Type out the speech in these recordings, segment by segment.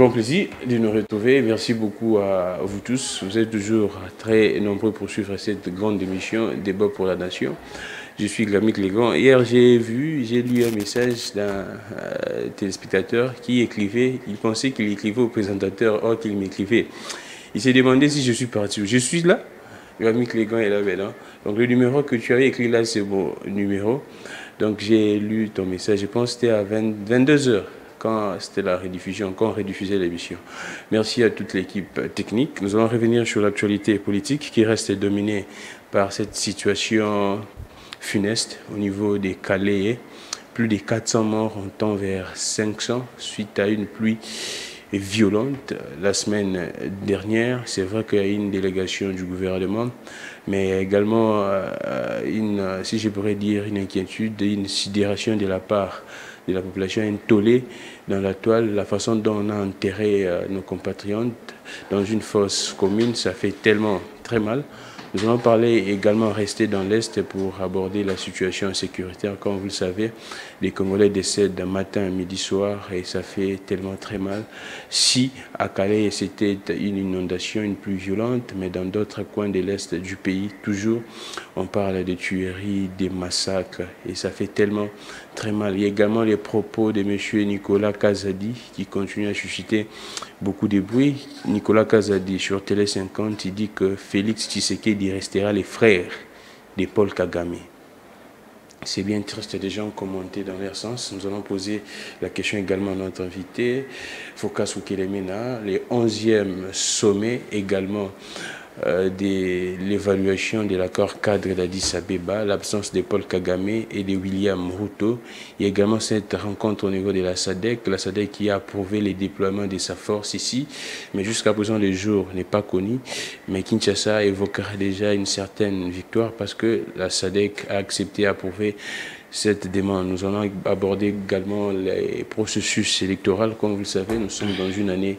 grand plaisir de nous retrouver. Merci beaucoup à vous tous. Vous êtes toujours très nombreux pour suivre cette grande émission Débat pour la Nation. Je suis Glamik Legon. Hier, j'ai vu, j'ai lu un message d'un euh, téléspectateur qui écrivait, il pensait qu'il écrivait au présentateur, or qu'il m'écrivait. Il s'est demandé si je suis parti. Je suis là. Glamik Legon est là maintenant. Donc le numéro que tu avais écrit là, c'est mon numéro. Donc j'ai lu ton message, je pense que c'était à 22h quand c'était la rediffusion, quand on rediffusait l'émission. Merci à toute l'équipe technique. Nous allons revenir sur l'actualité politique qui reste dominée par cette situation funeste au niveau des Calais. Plus de 400 morts, on tend vers 500 suite à une pluie violente la semaine dernière. C'est vrai qu'il y a une délégation du gouvernement mais également euh, une, si je pourrais dire, une inquiétude, une sidération de la part de la population, un tollé dans la toile, la façon dont on a enterré euh, nos compatriotes dans une fosse commune, ça fait tellement très mal. Nous allons parler également rester dans l'Est pour aborder la situation sécuritaire. Comme vous le savez, les Congolais décèdent matin, midi, soir et ça fait tellement très mal. Si à Calais c'était une inondation, une violente, mais dans d'autres coins de l'Est du pays, toujours, on parle de tueries, des massacres et ça fait tellement très mal. Il y a également les propos de M. Nicolas Kazadi qui continue à susciter beaucoup de bruit. Nicolas Kazadi sur Télé 50, il dit que Félix Tshisekedi restera les frères de Paul Kagame. C'est bien triste, des gens ont commenté dans leur sens. Nous allons poser la question également à notre invité, Fokas Ukelemena, les 11e sommets également de l'évaluation de l'accord cadre d'Addis Abeba, l'absence de Paul Kagame et de William Ruto. Il y a également cette rencontre au niveau de la SADEC, la SADEC qui a approuvé les déploiements de sa force ici, mais jusqu'à présent le jour n'est pas connu. Mais Kinshasa évoquera déjà une certaine victoire parce que la SADEC a accepté, approuvé cette demande. Nous allons aborder également les processus électoraux. Comme vous le savez, nous sommes dans une année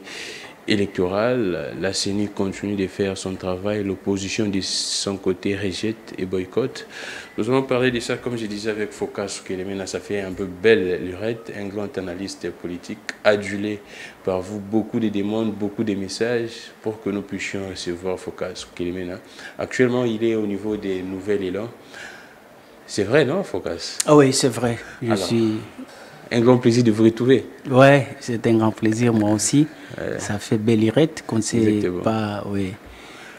électorale, la CENI continue de faire son travail, l'opposition de son côté rejette et boycotte. Nous allons parler de ça, comme je disais avec Focas Kelemena, ça fait un peu belle lurette, un grand analyste politique, adulé par vous, beaucoup de demandes, beaucoup de messages pour que nous puissions recevoir Focas Kelemena. Actuellement, il est au niveau des nouvelles élans. C'est vrai, non, Focas? Ah oui, c'est vrai. Je suis un grand plaisir de vous retrouver. Ouais, c'est un grand plaisir, moi aussi. Ça fait belle irette qu'on ne s'est pas oui,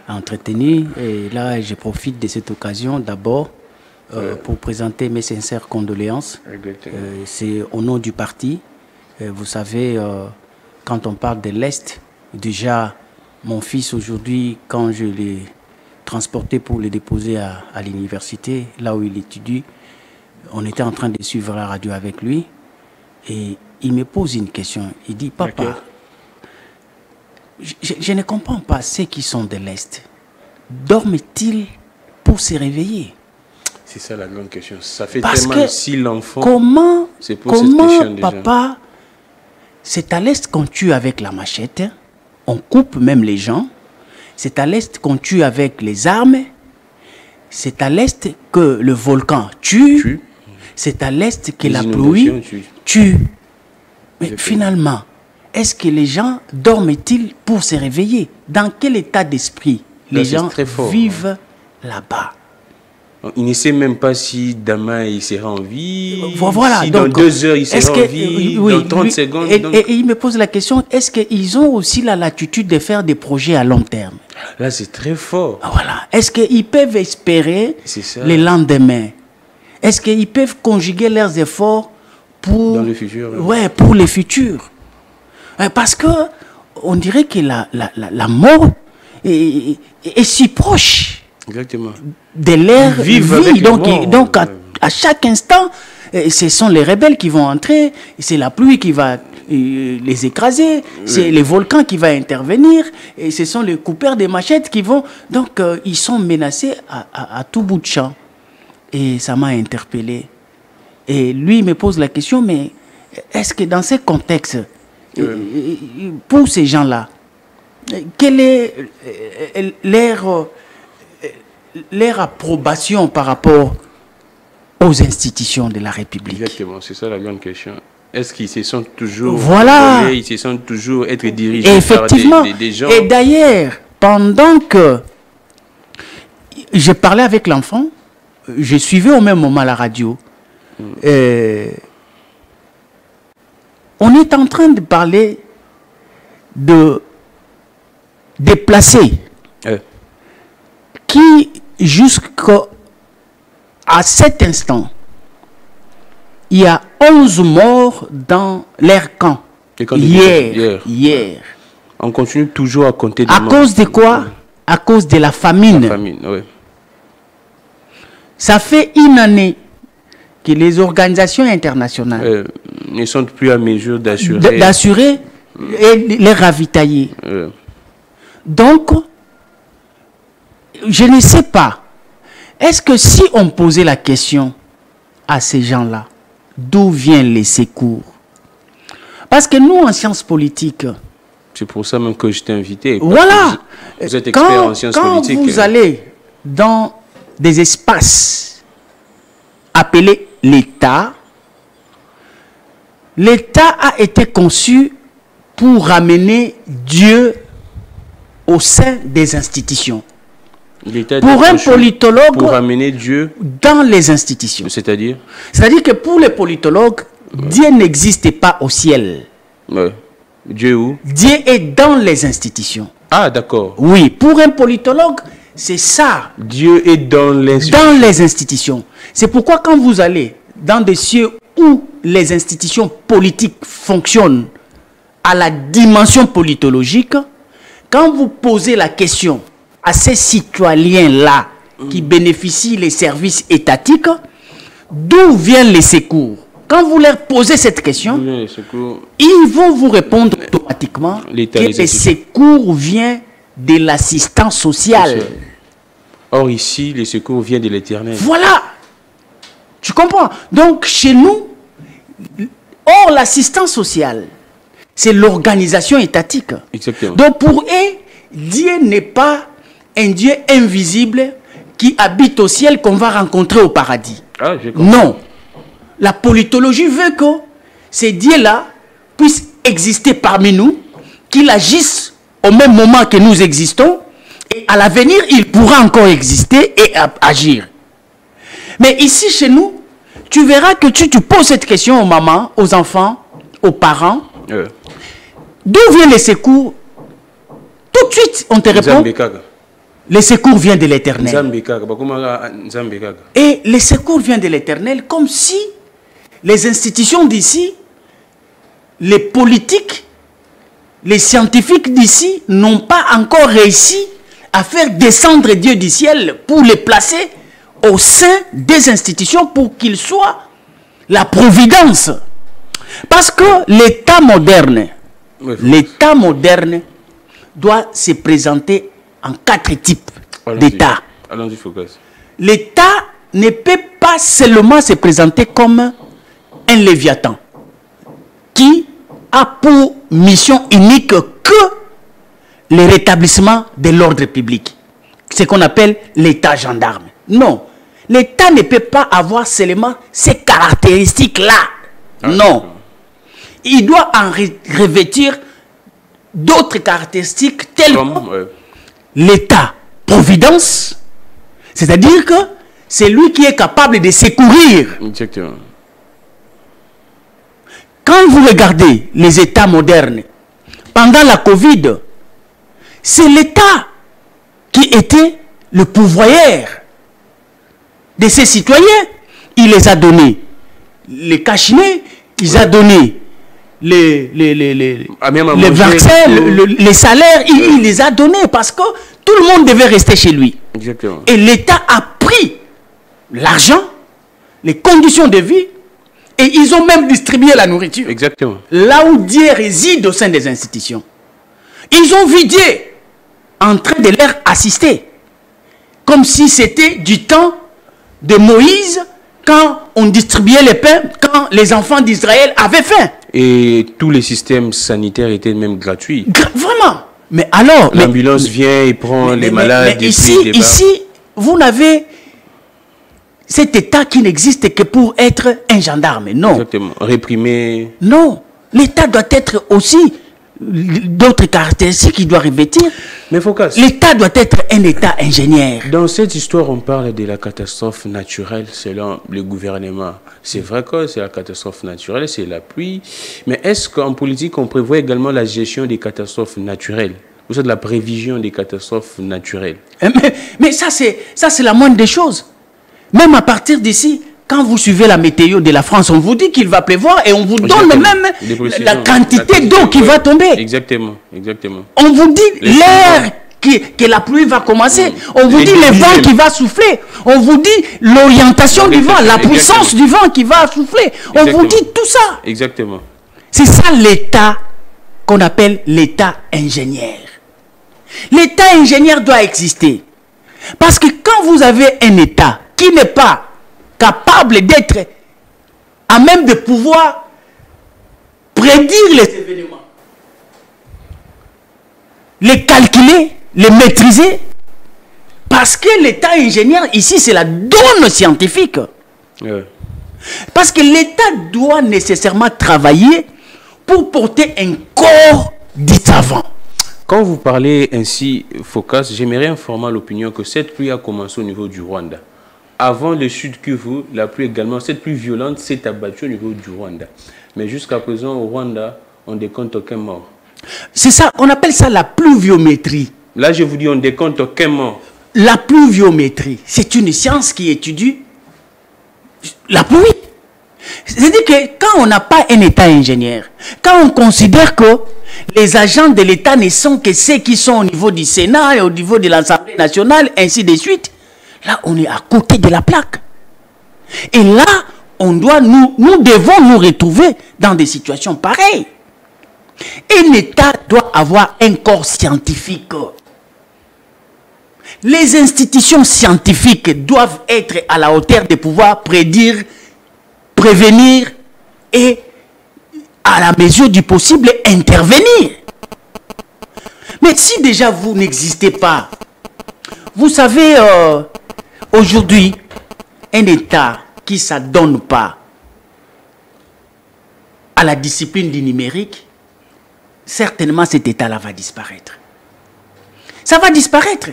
entretenu. Et là, je profite de cette occasion d'abord euh, pour présenter mes sincères condoléances. Euh, c'est au nom du parti. Euh, vous savez, quand on parle de l'Est, déjà, mon fils aujourd'hui, quand je l'ai transporté pour le déposer à, à l'université, là où il étudie, on était en train de suivre la radio avec lui. Et il me pose une question. Il dit, papa, je, je, ne comprends pas ceux qui sont de l'Est. Dorment-ils pour se réveiller? C'est ça la grande question. Ça fait Parce tellement que si l'enfant... Comment, cette comment papa, c'est à l'Est qu'on tue avec la machette, on coupe même les gens. C'est à l'Est qu'on tue avec les armes. C'est à l'Est que le volcan tue. Tue. C'est à l'Est que Les la pluie tue. Mais finalement, est-ce que les gens dorment-ils pour se réveiller? Dans quel état d'esprit les gens fort, hein. vivent là-bas Il ne sait même pas si demain il sera en vie, Vo- Voilà. si donc, dans deux heures il sera que- en vie, euh, oui, dans 30 lui- secondes. Et, donc- et- et il me pose la question est-ce qu'ils ont aussi la latitude de faire des projets à long terme? Là, c'est très fort. Ah, Voilà. Est-ce qu'ils peuvent espérer le lendemain? Est-ce qu'ils peuvent conjuguer leurs efforts pour Dans le futur, oui. Ouais, pour le futur. Euh, Parce que on dirait que la, la, la, la mort est, est- est si proche Exactement. de vivent vie. Donc, donc à, à chaque instant, euh, ce sont les rebelles qui vont entrer, c'est la pluie qui va euh, les écraser, c'est les volcans qui vont intervenir, et ce sont les coupeurs des machettes qui vont... Donc, euh, ils sont menacés à, à- à tout bout de champ. Et ça m'a interpellé. Et lui me pose la question, mais est-ce que dans ce contexte, pour ces gens-là, quelle est euh, leur, euh, leur approbation par rapport aux institutions de la République? Exactement, c'est ça la grande question. Est-ce qu'ils se sentent toujours voilà. ils se sentent toujours être dirigés Effectivement. par des, gens? Et d'ailleurs, pendant que je parlais avec l'enfant, je suivais au même moment la radio. Hmm. Euh, on est en train de parler de déplacer qui, jusqu'à cet instant, il y a 11 morts dans l'air camp. Hier, hier, On continue toujours à compter des À cause de quoi? À cause de la famine. Ça fait une année que les organisations internationales euh, ne sont plus à mesure d'assurer d'assurer et les ravitailler. Donc, je ne sais pas. Est-ce que si on posait la question à ces gens-là, d'où viennent les secours? Parce que nous, en sciences politiques... C'est pour ça même que je t'ai invité. Voilà. Vous êtes expert quand, en sciences politiques. Quand vous allez dans des espaces appelés l'État, l'État a été conçu pour ramener Dieu au sein des institutions. Pour un politologue, pour ramener Dieu dans les institutions. C'est-à-dire C'est-à-dire que pour les politologues, Dieu n'existe pas au ciel. Dieu où? Dieu est dans les institutions. Ah, d'accord. Oui, pour un politologue, c'est ça. Dieu est dans les institutions. Dans les institutions. C'est pourquoi quand vous allez dans des cieux où les institutions politiques fonctionnent à la dimension politologique, quand vous posez la question à ces citoyens-là qui bénéficient des services étatiques, d'où viennent les secours? Quand vous leur posez cette question, ils vont vous répondre automatiquement que les secours viennent de l'assistance sociale. Or ici, les secours viennent de l'éternel. Voilà. Tu comprends? Donc chez nous, or l'assistance sociale, c'est l'organisation étatique. Exactement. Donc pour eux, Dieu n'est pas un Dieu invisible qui habite au ciel qu'on va rencontrer au paradis. Ah, non. La politologie veut que ces dieux-là puissent exister parmi nous, qu'ils agissent au même moment que nous existons, et à l'avenir, il pourra encore exister et agir. Mais ici, chez nous, tu verras que tu, tu poses cette question aux mamans, aux enfants, aux parents. D'où viennent les secours? Tout de suite, on te répond. Les secours viennent de l'éternel. Et les secours viennent de l'éternel comme si les institutions d'ici, les politiques, les scientifiques d'ici n'ont pas encore réussi à faire descendre Dieu du ciel pour les placer au sein des institutions pour qu'ils soient la providence. Parce que l'État moderne, l'État moderne doit se présenter en quatre types d'État. L'État ne peut pas seulement se présenter comme un léviathan qui a pour mission unique que le rétablissement de l'ordre public. Ce qu'on appelle l'État gendarme. Non. L'État ne peut pas avoir seulement ces caractéristiques-là. Ah, non. Il doit en revêtir d'autres caractéristiques telles que l'État providence, c'est-à-dire que c'est lui qui est capable de secourir. Exactement. Quand vous regardez les États modernes, pendant la Covid, c'est l'État qui était le pouvoyeur de ses citoyens. Il les a donnés les cachinets, il a donné les, les, les, les, ah, vaccins, les salaires, il, les a donnés parce que tout le monde devait rester chez lui. Et l'État a pris l'argent, les conditions de vie, et ils ont même distribué la nourriture. Exactement. Là où Dieu réside au sein des institutions. Ils ont vu Dieu en train de leur assister. Comme si c'était du temps de Moïse quand on distribuait les pains, quand les enfants d'Israël avaient faim. Et tous les systèmes sanitaires étaient même gratuits. vraiment. Mais alors... L'ambulance vient et prend les malades. ici, ici, vous n'avez... cet État qui n'existe que pour être un gendarme. Non. Exactement. Réprimer. Non. L'État doit être aussi d'autres caractéristiques qu'il doit revêtir. Mais L'État doit être un État ingénieur. Dans cette histoire, on parle de la catastrophe naturelle selon le gouvernement. C'est vrai que c'est la catastrophe naturelle, c'est la pluie. Mais est-ce qu'en politique, on prévoit également la gestion des catastrophes naturelles? Ou c'est de la prévision des catastrophes naturelles Mais, mais ça, c'est la moindre des choses. Même à partir d'ici, quand vous suivez la météo de la France, on vous dit qu'il va pleuvoir et on vous donne même la quantité d'eau qui va tomber. Exactement, exactement. On vous dit l'air que, la pluie va commencer. Mm. On vous dit le vent qui va souffler. On vous dit l'orientation du vent, la puissance du vent qui va souffler. On vous dit tout ça. Exactement. C'est ça l'état qu'on appelle l'état ingénieur. L'état ingénieur doit exister. Parce que quand vous avez un état qui n'est pas capable d'être à même de pouvoir prédire les événements, les calculer, les maîtriser, parce que l'état ingénieur ici, c'est la donne scientifique. Parce que l'État doit nécessairement travailler pour porter un corps dit savant. Quand vous parlez ainsi, Focus, j'aimerais informer l'opinion que cette pluie a commencé au niveau du Rwanda avant le sud Kivu, la pluie également, cette pluie violente s'est abattue au niveau du Rwanda. Mais jusqu'à présent, au Rwanda, on décompte aucun mort. C'est ça, on appelle ça la pluviométrie. Là, je vous dis, on décompte aucun mort. La pluviométrie, c'est une science qui étudie la pluie. C'est-à-dire que quand on n'a pas un État ingénieur, quand on considère que les agents de l'État ne sont que ceux qui sont au niveau du Sénat et au niveau de l'Assemblée nationale, ainsi de suite, Là, on est à côté de la plaque. Et là, on doit nous, nous devons nous retrouver dans des situations pareilles. Et l'État doit avoir un corps scientifique. Les institutions scientifiques doivent être à la hauteur de pouvoir prédire, prévenir et, à la mesure du possible, intervenir. Mais si déjà vous n'existez pas, vous savez, euh, Aujourd'hui, un État qui ne s'adonne pas à la discipline du numérique, certainement cet État-là va disparaître. Ça va disparaître.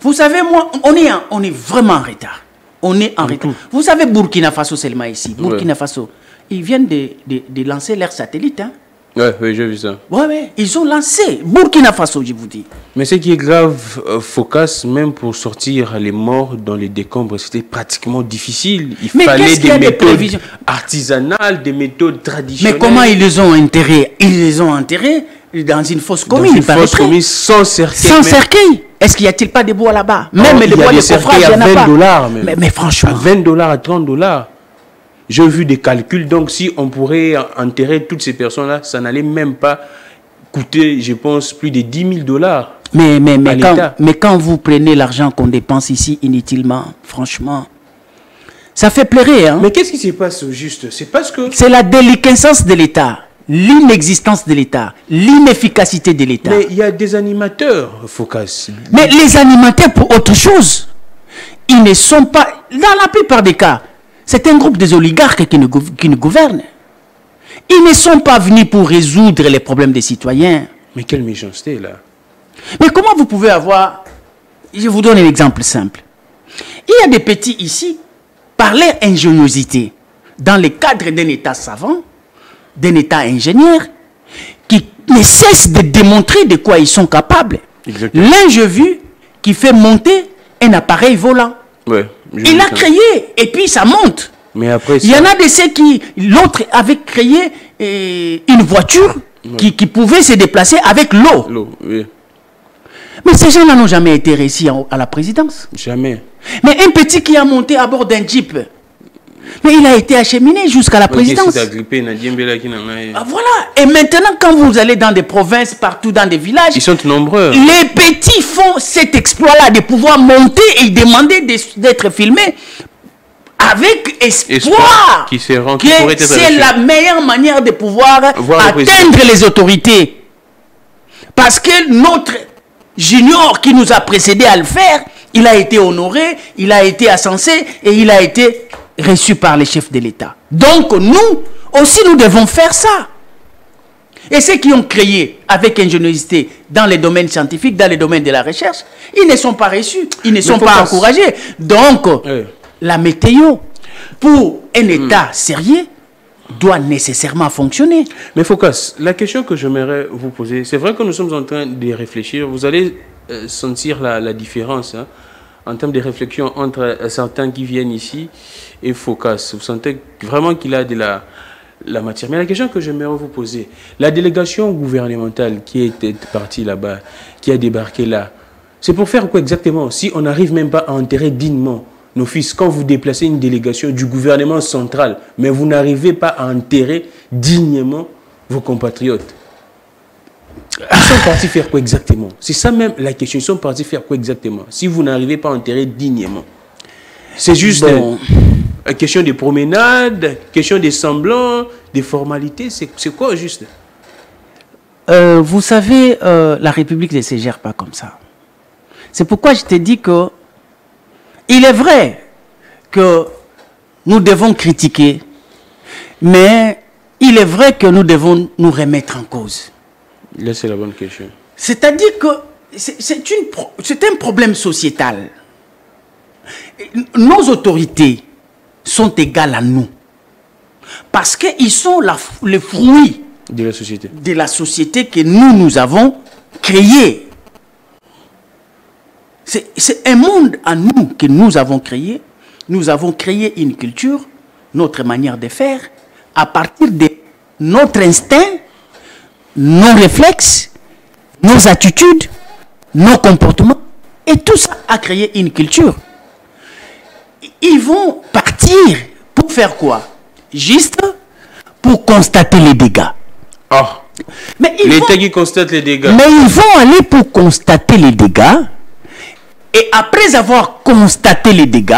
Vous savez, moi, on est, on est vraiment en retard. On est en retard. Vous savez, Burkina Faso seulement ici. Burkina Faso, ils viennent de, de lancer leur satellite. Hein. Ouais, oui, j'ai vu ça. Ouais, ouais, ils ont lancé Burkina Faso, je vous dis. Mais ce qui est grave, euh, Focus, même pour sortir les morts dans les décombres, c'était pratiquement difficile. Il fallait des méthodes artisanales, des méthodes traditionnelles. Mais comment ils les ont enterrés? Ils les ont enterrés dans une fosse commune. Dans une fosse commune sans cercueil. Sans cercueil. Est-ce qu'il y a-t-il pas des bois là-bas? Même les bois de coffrage, il y en a pas. Dollars, mais, mais franchement. À 20 dollars, à 30 dollars. J'ai vu des calculs, donc si on pourrait enterrer toutes ces personnes-là, ça n'allait même pas coûter, je pense, plus de 10 000 dollars. Mais, mais, mais, quand, mais quand vous prenez l'argent qu'on dépense ici inutilement, franchement, ça fait pleurer. Hein? Mais qu'est-ce qui se passe au juste? C'est parce que... C'est la déliquescence de l'État, l'inexistence de l'État, l'inefficacité de l'État. Mais il y a des animateurs, Focus. Mais les animateurs pour autre chose, ils ne sont pas, dans la plupart des cas, c'est un groupe des oligarques qui nous, qui nous gouvernent. Ils ne sont pas venus pour résoudre les problèmes des citoyens. Mais quelle méchanceté là. Mais comment vous pouvez avoir... Je vous donne un exemple simple. Il y a des petits ici, par leur ingéniosité, dans le cadre d'un État savant, d'un État ingénieur, qui ne cessent de démontrer de quoi ils sont capables. L'un, j'ai vu, qui fait monter un appareil volant. Ouais. Il a créé et puis ça monte. Mais après, Il y en a de ceux qui, l'autre avait créé euh, une voiture qui, qui, pouvait se déplacer avec l'eau. L'eau, oui. Mais ces gens-là n'ont jamais été réussis à la présidence. Jamais. Mais un petit qui a monté à bord d'un jeep, mais il a été acheminé jusqu'à la présidence. Ah, voilà. Et maintenant, quand vous allez dans des provinces, partout dans des villages, ils sont nombreux. Les petits font cet exploit-là de pouvoir monter et demander d'être filmés avec espoir, qui c'est la meilleure manière de pouvoir atteindre les autorités. Parce que notre junior qui nous a précédé à le faire, il a été honoré, il a été ascensé et il a été reçu par les chefs de l'État. Donc nous aussi, nous devons faire ça. Et ceux qui ont créé avec ingéniosité dans les domaines scientifiques, dans les domaines de la recherche, ils ne sont pas reçus, ils ne sont pas encouragés. Donc, la météo, pour un hmm. État sérieux, doit nécessairement fonctionner. Mais Focus, la question que j'aimerais vous poser, c'est vrai que nous sommes en train de réfléchir, vous allez euh, sentir la, différence hein, en termes de réflexion entre euh, certains qui viennent ici et Focus. Vous sentez vraiment qu'il a de la, la matière. Mais la question que j'aimerais vous poser, la délégation gouvernementale qui était partie là-bas, qui a débarqué là, c'est pour faire quoi exactement? Si on n'arrive même pas à enterrer dignement nos fils, quand vous déplacez une délégation du gouvernement central, mais vous n'arrivez pas à enterrer dignement vos compatriotes, ils sont partis faire quoi exactement? C'est ça même la question. Ils sont partis faire quoi exactement? Si vous n'arrivez pas à enterrer dignement. C'est juste bon. une question de promenade, question de semblants, des formalités. C'est quoi juste? Euh, Vous savez, euh, la République ne se gère pas comme ça. C'est pourquoi je t'ai dit que il est vrai que nous devons critiquer, mais il est vrai que nous devons nous remettre en cause. Là, c'est la bonne question. C'est-à-dire que c'est un problème sociétal. Nos autorités sont égales à nous. Parce qu'ils sont le fruit de la société. De la société que nous, nous avons créée. C'est un monde à nous que nous avons créé. Nous avons créé une culture, notre manière de faire, à partir de notre instinct, nos réflexes, nos attitudes, nos comportements. Et tout ça a créé une culture. Ils vont partir pour faire quoi? Juste pour constater les dégâts. Ah. Mais L'État qui constate les dégâts. Mais ils vont aller pour constater les dégâts et après avoir constaté les dégâts,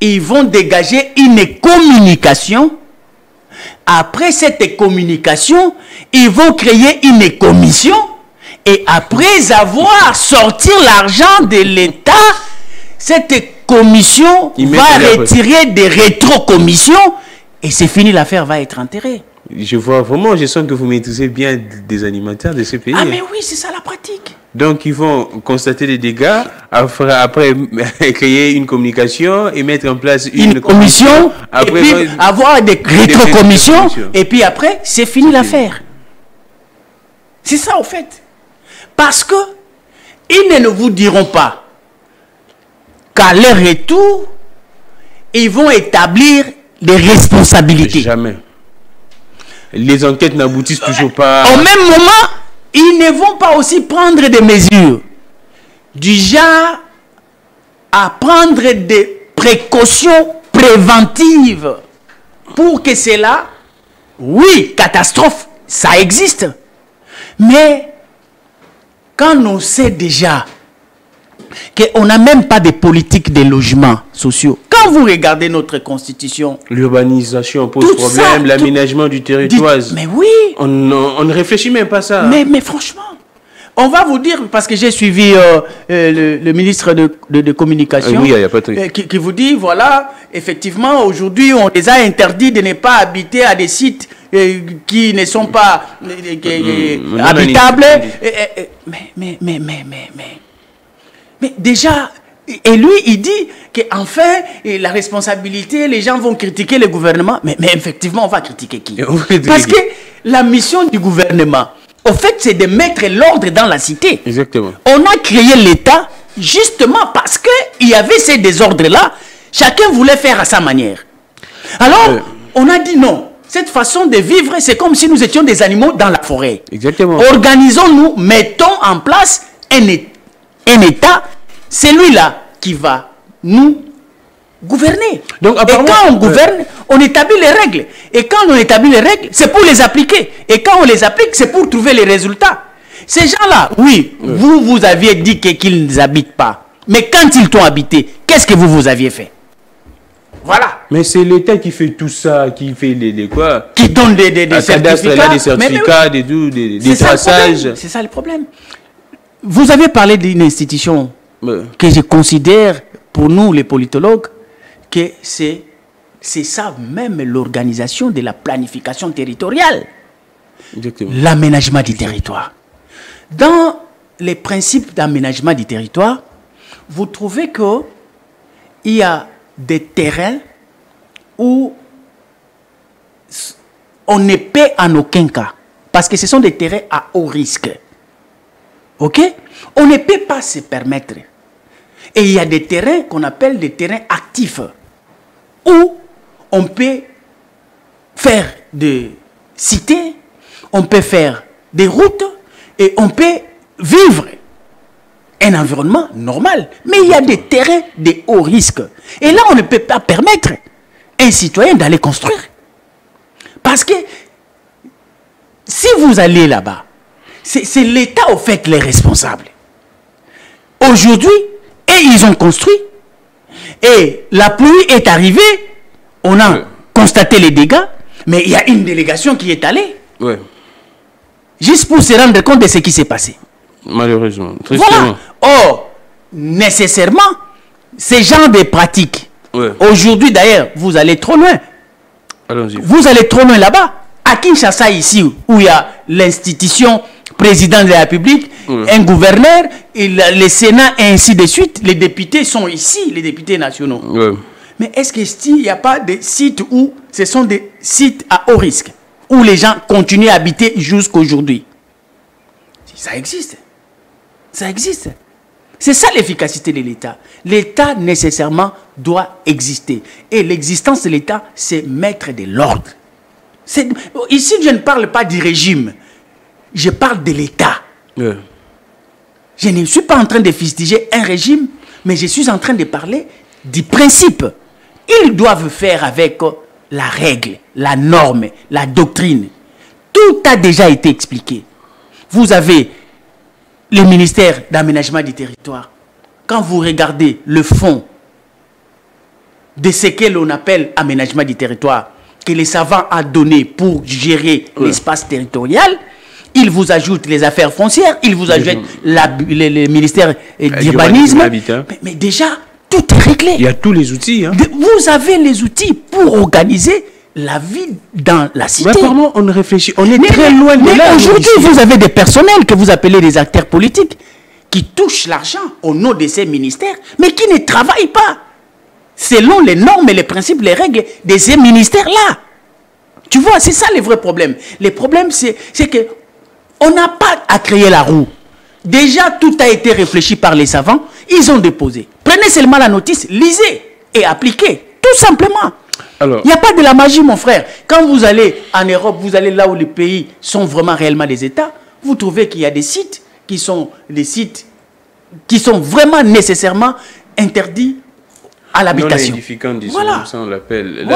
ils vont dégager une communication. Après cette communication, ils vont créer une commission. Et après avoir sorti l'argent de l'État, cette commission va retirer des rétrocommissions et c'est fini, l'affaire va être enterrée. Je vois vraiment, je sens que vous maîtrisez bien des animateurs de ce pays. Ah mais oui, c'est ça la pratique. Donc, ils vont constater les dégâts, après, après créer une communication et mettre en place une, commission, après, et puis avoir des rétrocommissions, et puis après, c'est fini l'affaire. C'est ça, au fait. Parce que ils ne vous diront pas qu'à leur retour, ils vont établir des responsabilités. Jamais. Les enquêtes n'aboutissent toujours pas. Au même moment, ils ne vont pas aussi prendre des mesures genre à prendre des précautions préventives pour que cela, oui, catastrophe, ça existe. Mais quand on sait déjà qu'on n'a même pas de politique de logement sociaux. Quand vous regardez notre constitution... L'urbanisation pose problème, l'aménagement du territoire. mais oui on, ne réfléchit même pas ça. Mais, mais franchement, on va vous dire, parce que j'ai suivi euh, euh, le, ministre de, de, communication, oui, y a pas de... Euh, qui, qui, vous dit, voilà, effectivement, aujourd'hui, on les a interdits de ne pas habiter à des sites qui ne sont pas mm, mm, habitables. mais, mais, mais, mais, mais, mais mais déjà, et lui, il dit qu'enfin, la responsabilité, les gens vont critiquer le gouvernement. Mais, mais effectivement, on va critiquer qui? Parce que la mission du gouvernement, au fait, c'est de mettre l'ordre dans la cité. Exactement. On a créé l'État justement parce qu'il y avait ces désordres-là. Chacun voulait faire à sa manière. Alors, euh. on a dit non. Cette façon de vivre, c'est comme si nous étions des animaux dans la forêt. Exactement. Organisons-nous, mettons en place un un État, c'est lui-là qui va nous gouverner. Donc, et quand on gouverne, on établit les règles. Et quand on établit les règles, c'est pour les appliquer. Et quand on les applique, c'est pour trouver les résultats. Ces gens-là, oui, vous, vous aviez dit qu'ils n'habitent pas. Mais quand ils t'ont habité, qu'est-ce que vous, vous aviez fait? Voilà. Mais c'est l'État qui fait tout ça, qui fait les, quoi? Qui donne des, certificats, des, certificats, des, des, des traçages. C'est ça le problème. vous avez parlé d'une institution que je considère, pour nous les politologues, que c'est ça même l'organisation de la planification territoriale. L'aménagement du territoire. Dans les principes d'aménagement du territoire, vous trouvez qu'il y a des terrains où on ne paie en aucun cas, parce que ce sont des terrains à haut risque. OK? On ne peut pas se permettre. Et il y a des terrains qu'on appelle des terrains actifs, où on peut faire des cités, on peut faire des routes, et on peut vivre un environnement normal. Mais il y a des terrains de haut risque. Et là, on ne peut pas permettre un citoyen d'aller construire. Parce que si vous allez là-bas, c'est l'État au fait les responsables. Aujourd'hui, et ils ont construit, et la pluie est arrivée, on a constaté les dégâts, mais il y a une délégation qui est allée. Juste pour se rendre compte de ce qui s'est passé. Malheureusement. Voilà. Or, nécessairement, ces gens de pratiques, aujourd'hui d'ailleurs, vous allez trop loin. Vous allez trop loin là-bas. À Kinshasa, ici, où il y a l'institution président de la République, un gouverneur, le Sénat, et ainsi de suite, les députés sont ici, les députés nationaux. Mais est-ce qu'il n'y a pas de sites où ce sont des sites à haut risque, où les gens continuent à habiter jusqu'aujourd'hui? Ça existe. Ça existe. C'est ça l'efficacité de l'État. L'État nécessairement doit exister. Et l'existence de l'État, c'est mettre de l'ordre. Ici, je ne parle pas du régime. Je parle de l'État. Je ne suis pas en train de fustiger un régime, mais je suis en train de parler du principe. Ils doivent faire avec la règle, la norme, la doctrine. Tout a déjà été expliqué. Vous avez le ministère d'aménagement du territoire, quand vous regardez le fond de ce que l'on appelle aménagement du territoire, que les savants a donné pour gérer l'espace territorial, il vous ajoute les affaires foncières, il vous ajoute le, ministère d'urbanisme. Mais, déjà, tout est réglé. Il y a tous les outils. Hein. Vous avez les outils pour organiser la vie dans la cité. Mais on réfléchit On est très loin de là. Aujourd'hui, vous avez des personnels que vous appelez des acteurs politiques qui touchent l'argent au nom de ces ministères, mais qui ne travaillent pas selon les normes et les principes, les règles de ces ministères-là. Tu vois, c'est ça le vrai problème. Le problème, c'est que on n'a pas à créer la roue. Déjà, tout a été réfléchi par les savants. Ils ont déposé. Prenez seulement la notice, lisez et appliquez. Tout simplement. Il n'y a pas de la magie, mon frère. Quand vous allez en Europe, vous allez là où les pays sont vraiment réellement des États, vous trouvez qu'il y a des sites qui sont des sites qui sont vraiment nécessairement interdits à l'habitation. Voilà. Ça, on l'appelle.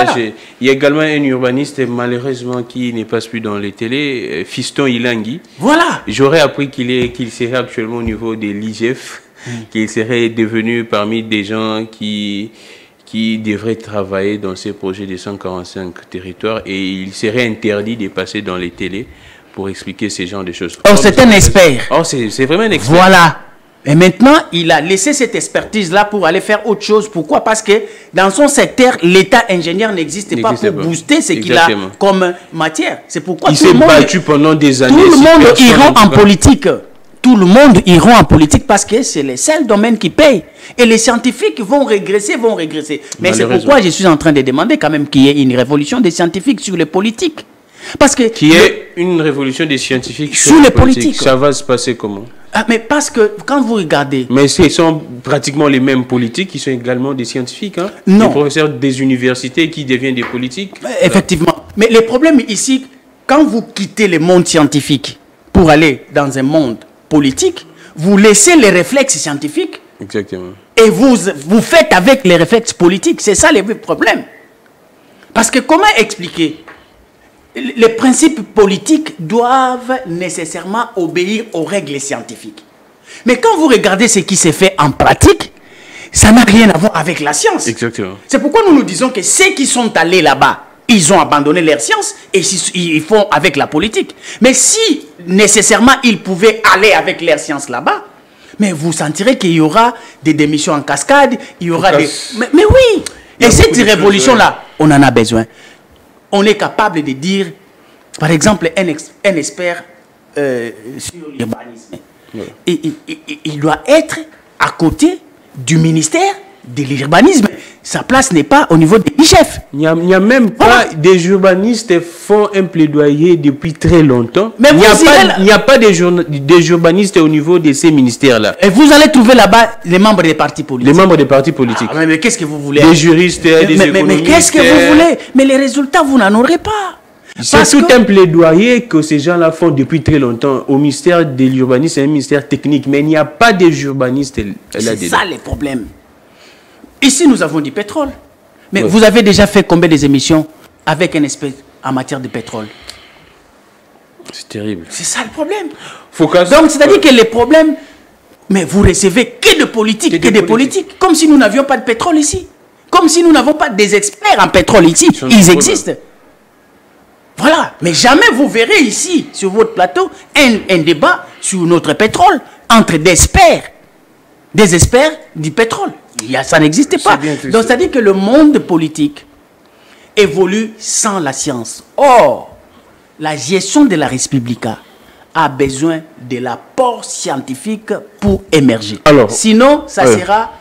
il y a également un urbaniste, malheureusement, qui n'est pas plus dans les télés, euh, Fiston Ilangi. Voilà. J'aurais appris qu'il qu'il serait actuellement au niveau de l'IGF, hmm. qu'il serait devenu parmi des gens qui qui devrait travailler dans ces projets de 145 territoires et il serait interdit de passer dans les télés pour expliquer ces genres de choses. Oh, c'est un expert. Oh, c'est vraiment un expert. Voilà. Et maintenant, il a laissé cette expertise-là pour aller faire autre chose. Pourquoi? Parce que dans son secteur, l'État ingénieur n'existe pas pour booster ce qu'il a comme matière. C'est pourquoi il s'est battu pendant des années. Tout le monde ira en politique tout le monde ira en politique parce que c'est le seul domaine qui paye. Et les scientifiques vont régresser, vont régresser. Mais c'est pourquoi je suis en train de demander quand même qu'il y ait une révolution des scientifiques sur les politiques. Parce que... Qu'il y ait une révolution des scientifiques sur, les politiques. Ça va se passer comment? Ah, mais parce que quand vous regardez... Mais ce sont pratiquement les mêmes politiques qui sont également des scientifiques. Hein? Non. Des professeurs des universités qui deviennent des politiques. Effectivement. Mais le problème ici, quand vous quittez le monde scientifique pour aller dans un monde politique, vous laissez les réflexes scientifiques. Exactement. Et vous, vous faites avec les réflexes politiques. C'est ça le problème. Parce que comment expliquer Les principes politiques doivent nécessairement obéir aux règles scientifiques. Mais quand vous regardez ce qui s'est fait en pratique, ça n'a rien à voir avec la science. Exactement. C'est pourquoi nous nous disons que ceux qui sont allés là-bas, ils ont abandonné leur science et ils font avec la politique. Mais si nécessairement ils pouvaient aller avec leur science là-bas, Mais vous sentirez qu'il y aura des démissions en cascade, il y aura des... Mais, oui Et cette révolution-là, on en a besoin. On est capable de dire, par exemple, un, un expert euh, sur l'urbanisme. il doit être à côté du ministère de l'urbanisme. Sa place n'est pas au niveau des chefs. Il n'y a, même pas des urbanistes font un plaidoyer depuis très longtemps. Mais il n'y a, pas des, des, urbanistes au niveau de ces ministères-là. Et vous allez trouver là-bas les membres des partis politiques. Les membres des partis politiques. Ah, mais, qu'est-ce que vous voulez Des juristes, des économistes. Mais, mais qu'est-ce que vous voulez Mais les résultats, vous n'en aurez pas. C'est tout un plaidoyer que ces gens-là font depuis très longtemps au ministère de l'urbanisme, c'est un ministère technique, mais il n'y a pas des urbanistes là-dedans. C'est ça les problèmes. Ici, nous avons du pétrole. Mais vous avez déjà fait combien des émissions avec un espèce en matière de pétrole? C'est terrible. C'est ça le problème. Donc, c'est-à-dire que les problèmes, mais vous recevez que de politique, que, des politiques. Comme si nous n'avions pas de pétrole ici. Comme si nous n'avons pas des experts en pétrole ici. Ils, existent. Voilà. Mais jamais vous verrez ici, sur votre plateau, un, un débat sur notre pétrole entre des experts. Des experts du pétrole ça n'existait pas. Donc, c'est-à-dire que le monde politique évolue sans la science. Or, la gestion de la République a besoin de l'apport scientifique pour émerger. Alors, Sinon, ça sera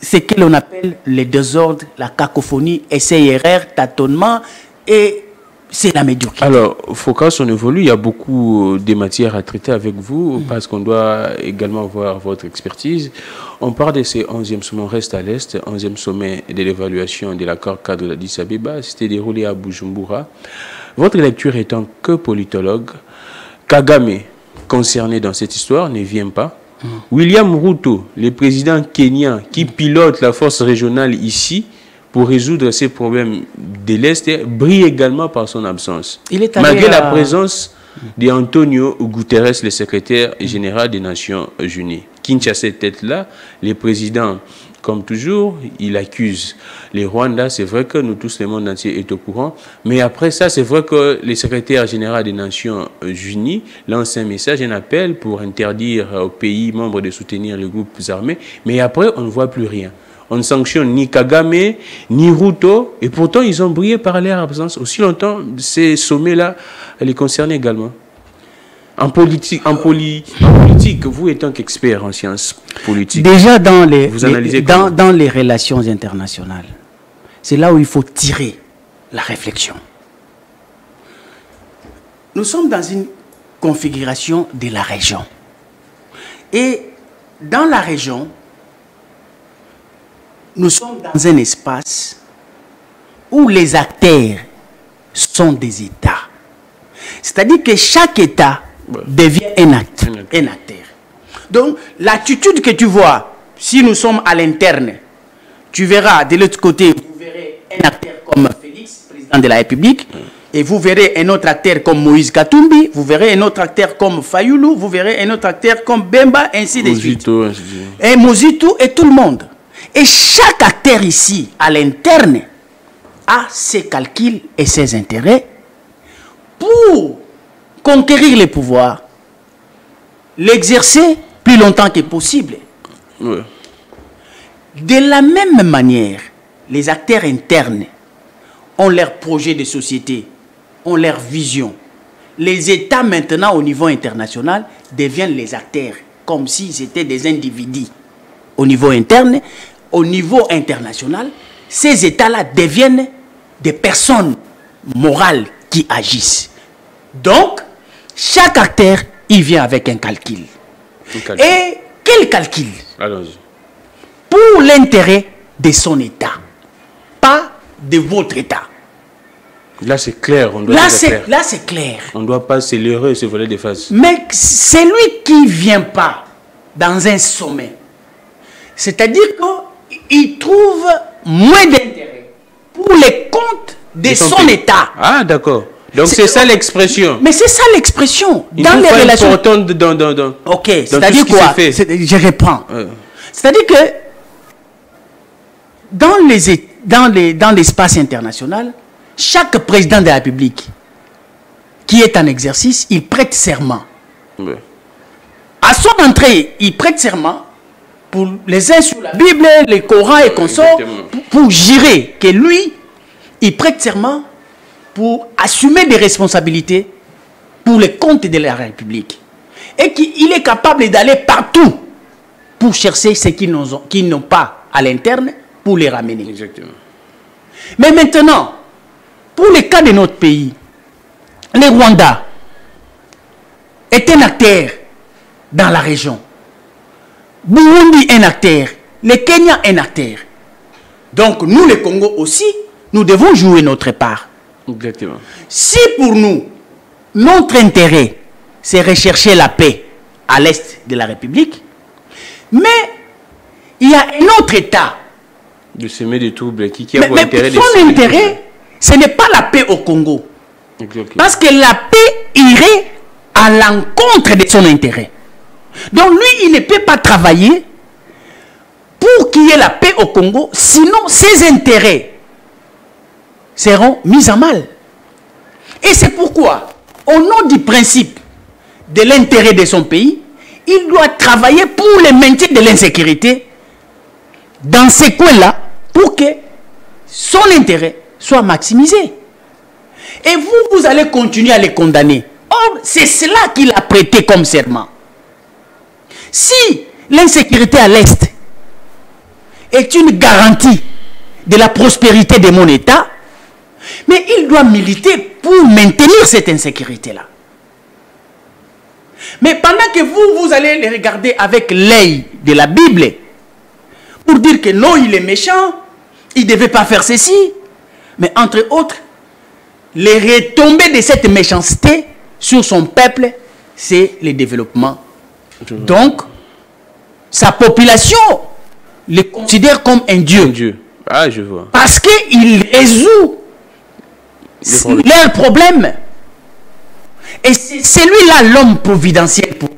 ce que l'on appelle les désordres, la cacophonie, essai-erreur, tâtonnement et c'est la médiocrité. Alors, Focus, on évolue. Il y a beaucoup euh, de matières à traiter avec vous mm. parce qu'on doit également voir votre expertise. On parle de ces 11e sommets, on reste à l'Est, 11e sommet de l'évaluation de l'accord cadre d'Addis Abeba. C'était déroulé à Bujumbura. Votre lecture étant que politologue, Kagame, concerné dans cette histoire, ne vient pas. Mm. William Ruto, le président kenyan qui pilote la force régionale ici, pour résoudre ces problèmes de l'Est brille également par son absence. Malgré la présence d'Antonio Guterres, le secrétaire général des Nations Unies. Kinshasa tête là, les présidents, comme toujours, il accuse les Rwandais. C'est vrai que nous tous, le monde entier est au courant. Mais après ça, c'est vrai que le secrétaire général des Nations Unies lance un message, un appel pour interdire aux pays membres de soutenir les groupes armés. Mais après, on ne voit plus rien on ne sanctionne ni Kagame, ni Ruto, et pourtant ils ont brillé par leur absence. Aussi longtemps, ces sommets-là les concernent également. En politique, en, politique, vous étant qu'expert en sciences politiques, déjà dans les, dans, dans les relations internationales, c'est là où il faut tirer la réflexion. Nous sommes dans une configuration de la région. Et dans la région, nous sommes dans un espace où les acteurs sont des États. C'est-à-dire que chaque État devient un acteur. Un acteur. Donc, l'attitude que tu vois, si nous sommes à l'interne, tu verras de l'autre côté, vous verrez un acteur comme Félix, président de la République, et vous verrez un autre acteur comme Moïse Katumbi, vous verrez un autre acteur comme Fayoulou, vous verrez un autre acteur comme Bemba, ainsi de suite. Et Mozito et tout le monde. Et chaque acteur ici, à l'interne, a ses calculs et ses intérêts pour conquérir le pouvoir, l'exercer plus longtemps que possible. De la même manière, les acteurs internes ont leur projet de société, ont leur vision. Les États maintenant au niveau international deviennent les acteurs, comme s'ils étaient des individus au niveau interne au niveau international, ces États-là deviennent des personnes morales qui agissent. Donc, chaque acteur, il vient avec un calcul. Et quel calcul? Pour l'intérêt de son État, pas de votre État. Là, c'est clair. On doit là, c'est clair. clair. On ne doit pas s'élever se voler des faces. Mais c'est lui qui ne vient pas dans un sommet. C'est-à-dire que il trouve moins d'intérêt pour les comptes de son État. Ah, d'accord. Donc c'est ça l'expression. Mais c'est ça l'expression. Dans les relations. Dans, dans, dans, ok, c'est-à-dire quoi? Je reprends. C'est-à-dire que dans les dans les dans l'espace international, chaque président de la République qui est en exercice, il prête serment à son entrée, il prête serment pour les uns sur la Bible, le Coran et consorts, pour, pour jurer que lui, il prête serment pour assumer des responsabilités pour les comptes de la République. Et qu'il est capable d'aller partout pour chercher ce qu'ils n'ont pas à l'interne pour les ramener. Exactement. Mais maintenant, pour le cas de notre pays, le Rwanda est un acteur dans la région. Burundi un acteur. Le Kenya un acteur. Donc nous, le Congo aussi, nous devons jouer notre part. Exactement. Si pour nous, notre intérêt, c'est rechercher la paix à l'est de la République, mais il y a un autre État. De semer des troubles qui, qui a mais, intérêt Son intérêt, ce n'est pas la paix au Congo. Parce que la paix irait à l'encontre de son intérêt. Donc lui, il ne peut pas travailler pour qu'il y ait la paix au Congo, sinon ses intérêts seront mis à mal. Et c'est pourquoi, au nom du principe de l'intérêt de son pays, il doit travailler pour le maintien de l'insécurité dans ces coins-là pour que son intérêt soit maximisé. Et vous, vous allez continuer à les condamner. Or, c'est cela qu'il a prêté comme serment. Si l'insécurité à l'Est est une garantie de la prospérité de mon État, mais il doit militer pour maintenir cette insécurité-là. Mais pendant que vous, vous allez les regarder avec l'œil de la Bible, pour dire que non, il est méchant, il ne devait pas faire ceci, mais entre autres, les retombées de cette méchanceté sur son peuple, c'est le développement. Donc, sa population le considère comme un Dieu. Dieu. Ah, je vois. Parce qu'il résout leurs problèmes. Et c'est lui-là l'homme providentiel pour eux.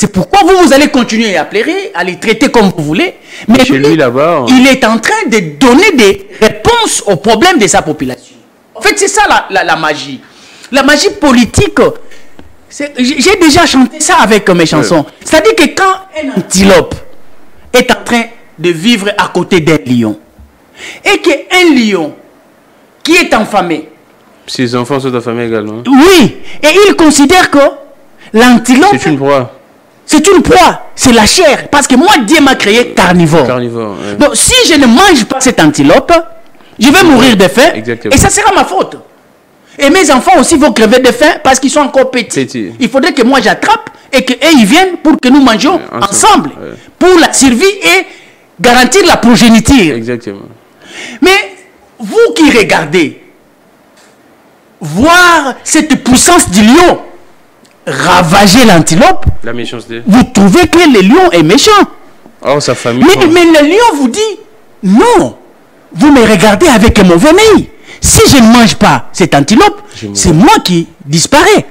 C'est pourquoi vous, vous allez continuer à pleurer, à les traiter comme vous voulez. Mais Chez lui, là-bas, il est en train de donner des réponses aux problèmes de sa population. En fait, c'est ça la, la, magie. La magie politique, j'ai déjà chanté ça avec mes chansons. C'est-à-dire que quand un antilope est en train de vivre à côté d'un lion, et qu'un lion qui est enfamé. Ses enfants sont affamés également. Oui, et il considère que l'antilope... C'est une proie. C'est une proie, c'est la chair. Parce que moi, Dieu m'a créé carnivore. Carnivore. Donc, si je ne mange pas cette antilope, je vais mourir de faim. Et ça sera ma faute. Et mes enfants aussi vont crever de faim parce qu'ils sont encore petits. Il faudrait que moi j'attrape et qu'ils ils viennent pour que nous mangions ensemble. Pour la survie et garantir la progéniture. Exactement. Mais vous qui regardez, voir cette puissance du lion ravager l'antilope, la méchanceté. vous trouvez que le lion est méchant. Oh, sa famille. Mais, mais le lion vous dit, non, vous me regardez avec un mauvais œil. Si je ne mange pas cette antilope, c'est moi qui disparais.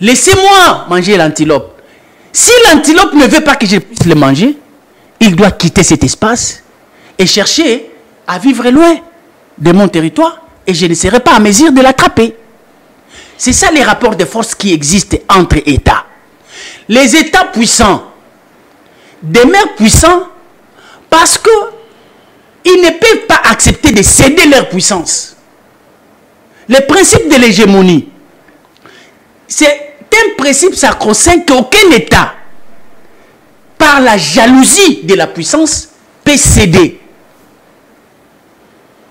Laissez-moi manger l'antilope. Si l'antilope ne veut pas que je puisse le manger, il doit quitter cet espace et chercher à vivre loin de mon territoire et je ne serai pas à mesure de l'attraper. C'est ça les rapports de force qui existent entre États. Les États puissants demeurent puissants parce que ils ne peuvent pas accepter de céder leur puissance. Le principe de l'hégémonie, c'est un principe sacro-saint qu'aucun État, par la jalousie de la puissance, peut céder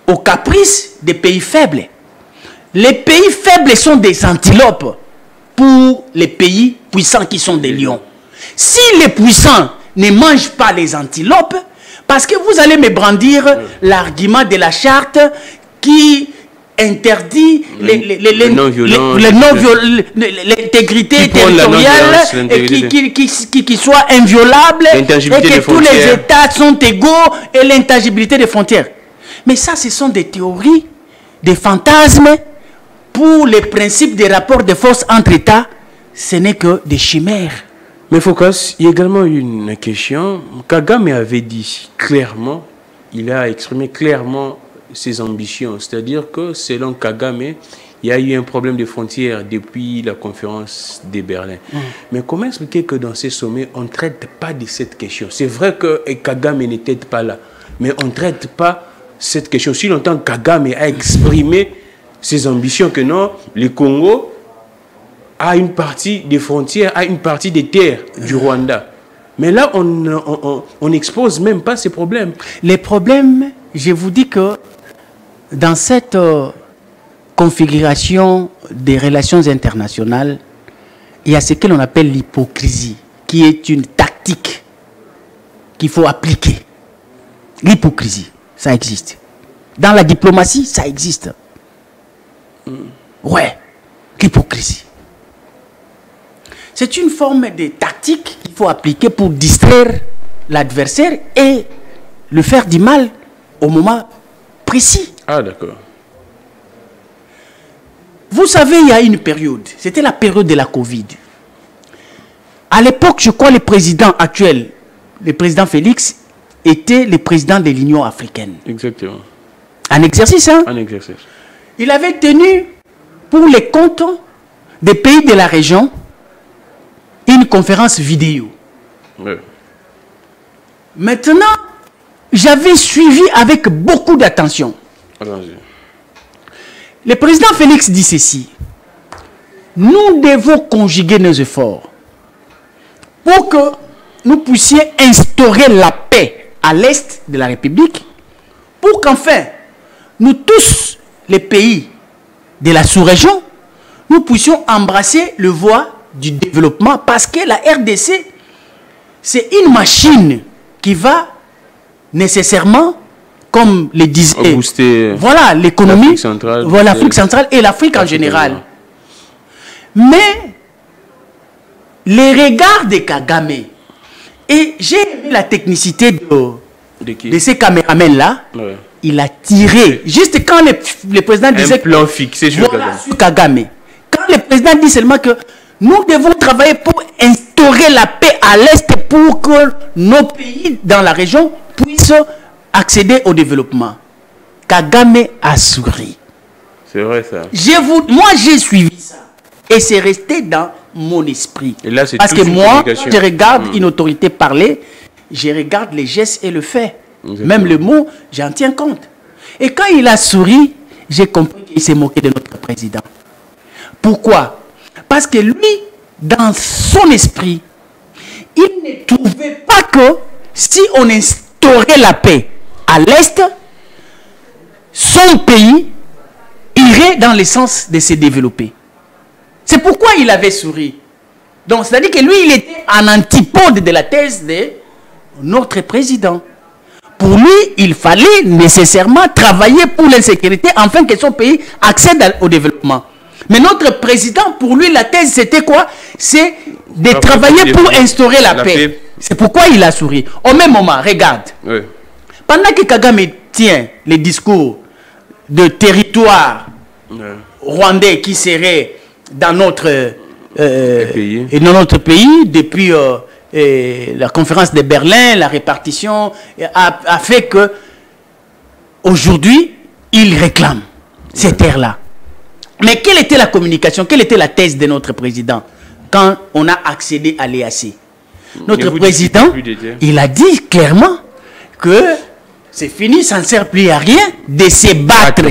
aux caprices des pays faibles. Les pays faibles sont des antilopes pour les pays puissants qui sont des lions. Si les puissants ne mangent pas les antilopes, parce que vous allez me brandir l'argument de la charte qui interdit l'intégrité territoriale qui, qui, qui, soit inviolable et que tous les États sont égaux et l'intangibilité des frontières. Mais ça, ce sont des théories, des fantasmes. Pour les principes des rapports de force entre États, ce n'est que des chimères. Mais Focus, il y a également une question. Kagame avait dit clairement, il a exprimé clairement ses ambitions. C'est-à-dire que selon Kagame, il y a eu un problème de frontières depuis la conférence de Berlin. Mm. Mais comment expliquer que dans ces sommets, on ne traite pas de cette question? C'est vrai que Kagame n'était pas là, mais on ne traite pas cette question. Si longtemps Kagame a exprimé ses ambitions que non, le Congo a une partie des frontières, a une partie des terres du Rwanda. Mais là, on n'expose même pas ces problèmes. Les problèmes, je vous dis que dans cette euh, configuration des relations internationales, il y a ce que l'on appelle l'hypocrisie, qui est une tactique qu'il faut appliquer. L'hypocrisie, ça existe. Dans la diplomatie, ça existe. Mm. Ouais, l'hypocrisie. C'est une forme de tactique qu'il faut appliquer pour distraire l'adversaire et le faire du mal au moment précis. Ah, d'accord. Vous savez, il y a une période, c'était la période de la Covid. À l'époque, je crois, le président actuel, le président Félix, était le président de l'Union africaine. Exactement. Un exercice, hein? Un exercice. Il avait tenu pour les comptes des pays de la région une conférence vidéo. Maintenant, j'avais suivi avec beaucoup d'attention. Le président Félix dit ceci. Nous devons conjuguer nos efforts pour que nous puissions instaurer la paix à l'est de la République, pour qu'enfin, nous tous, les pays de la sous-région, nous puissions embrasser le voie du développement parce que la RDC, c'est une machine qui va nécessairement, comme le disait, voilà l'économie, voilà l'Afrique centrale et l'Afrique en général. Mais les regards de Kagame, et j'ai aimé la technicité de, ces caméramens-là, il a tiré, juste quand le, président disait... Un plan fixé sur Kagame. Quand le président dit seulement que nous devons travailler pour instaurer la paix à l'Est pour que nos pays dans la région puissent accéder au développement. Kagame a souri. C'est vrai ça. Vous, moi, j'ai suivi ça. Et c'est resté dans mon esprit. Et là, Parce que moi, je regarde hmm. une autorité parler, je regarde les gestes et le fait. Même le mot, j'en tiens compte. Et quand il a souri, j'ai compris qu'il s'est moqué de notre président. Pourquoi? Parce que lui, dans son esprit, il ne trouvait pas que si on instaurait la paix à l'Est, son pays irait dans le sens de se développer. C'est pourquoi il avait souri. Donc, c'est-à-dire que lui, il était en antipode de la thèse de notre président. Pour lui, il fallait nécessairement travailler pour l'insécurité afin que son pays accède au développement. Mais notre président, pour lui, la thèse, c'était quoi? C'est de travailler pour instaurer la, paix. C'est pourquoi il a souri. Au même moment, regarde. Pendant que Kagame tient les discours de territoire rwandais qui serait dans notre, euh, pays. Et dans notre pays depuis euh, la conférence de Berlin, la répartition a, a fait que aujourd'hui, il réclame ces terres-là. Mais quelle était la communication, quelle était la thèse de notre président quand on a accédé à l'EAC Notre président, il a dit clairement que c'est fini, ça ne sert plus à rien de se battre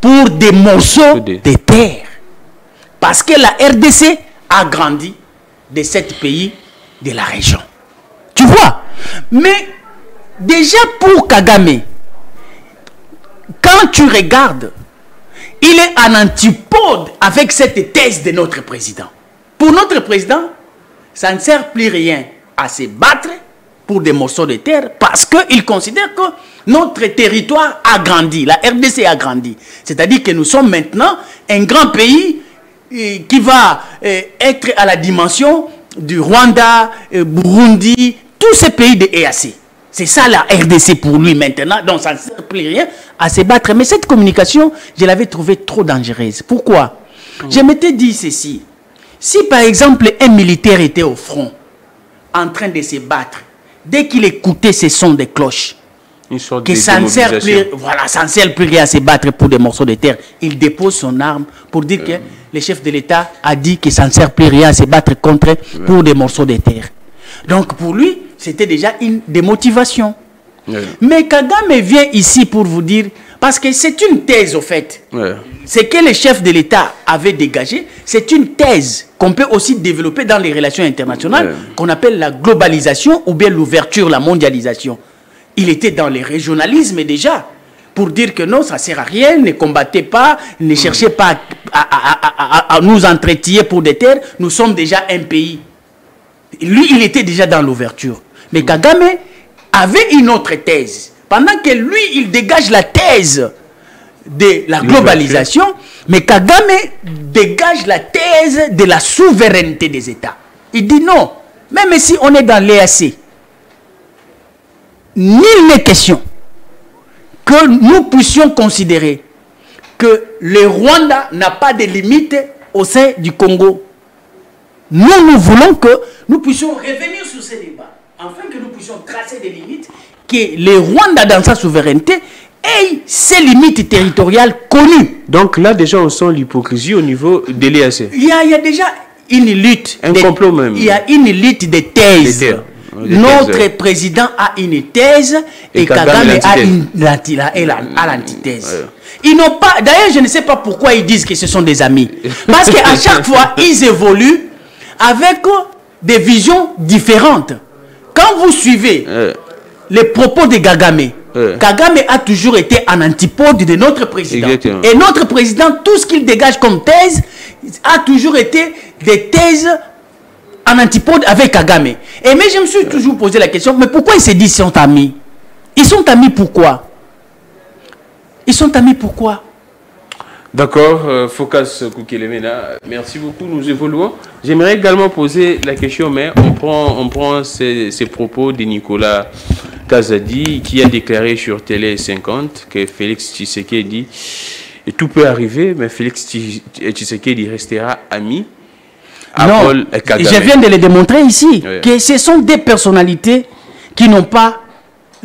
pour des morceaux de terre. Parce que la RDC a grandi de sept pays de la région. Tu vois? Mais déjà pour Kagame, quand tu regardes il est en antipode avec cette thèse de notre président. Pour notre président, ça ne sert plus rien à se battre pour des morceaux de terre parce qu'il considère que notre territoire a grandi, la RDC a grandi. C'est-à-dire que nous sommes maintenant un grand pays euh, qui va euh, être à la dimension du Rwanda, euh, Burundi, tous ces pays de EAC. C'est ça la RDC pour lui maintenant, donc ça ne sert plus rien à se battre. Mais cette communication, je l'avais trouvée trop dangereuse. Pourquoi? Je m'étais dit ceci. Si par exemple un militaire était au front, en train de se battre, dès qu'il écoutait ces sons de cloches, Une sorte que ça ne sert plus, voilà, ça ne sert plus rien à se battre pour des morceaux de terre. Il dépose son arme pour dire que le chef de l'État a dit que ça ne sert plus rien à se battre contre pour des morceaux de terre. Donc pour lui, c'était déjà une démotivation. Mais Kagame vient ici pour vous dire, parce que c'est une thèse au fait. Ouais. Ce que le chef de l'État avait dégagé, c'est une thèse qu'on peut aussi développer dans les relations internationales, qu'on appelle la globalisation ou bien l'ouverture, la mondialisation. Il était dans les régionalismes déjà, pour dire que non, ça ne sert à rien, ne combattez pas, ne cherchez pas à, à- à- à- à nous entretirer pour des terres, nous sommes déjà un pays. Lui, il était déjà dans l'ouverture. Mais Kagame avait une autre thèse. Pendant que lui, il dégage la thèse de la globalisation, mais Kagame dégage la thèse de la souveraineté des États. Il dit non, même si on est dans l'EAC, nul n'est question que nous puissions considérer que le Rwanda n'a pas de limite au sein du Congo. Nous, nous voulons que nous puissions revenir sur ces débats, afin que nous puissions tracer des limites, que le Rwanda, dans sa souveraineté, ait ses limites territoriales connues. Donc là, déjà, on sent l'hypocrisie au niveau de l'EAC. Il y, a, il y a déjà une lutte. Un de- complot même. Il y a une lutte de thèses. Des thèses. Notre président a une thèse et, Et Kagame a l'antithèse. Ils n'ont pas. D'ailleurs, je ne sais pas pourquoi ils disent que ce sont des amis. Parce qu'à chaque fois, ils évoluent avec des visions différentes. Quand vous suivez Ouais. les propos de Kagame, Ouais. Kagame a toujours été en antipode de notre président. Exactement. Et notre président, tout ce qu'il dégage comme thèse, a toujours été des thèses en antipode avec Kagame. Et mais je me suis toujours posé la question, mais pourquoi ils se disent qu'ils sont amis? Ils sont amis pourquoi? Ils sont amis pourquoi? D'accord, euh, Focus Kukelemena, merci beaucoup, nous évoluons. J'aimerais également poser la question, mais on prend, on prend ces, ces propos de Nicolas Kazadi qui a déclaré sur Télé 50 que Félix Tshisekedi, et tout peut arriver, mais Félix Tshi- Tshisekedi restera ami à Non, Paul Kagame. je viens de le démontrer ici, que ce sont des personnalités qui n'ont pas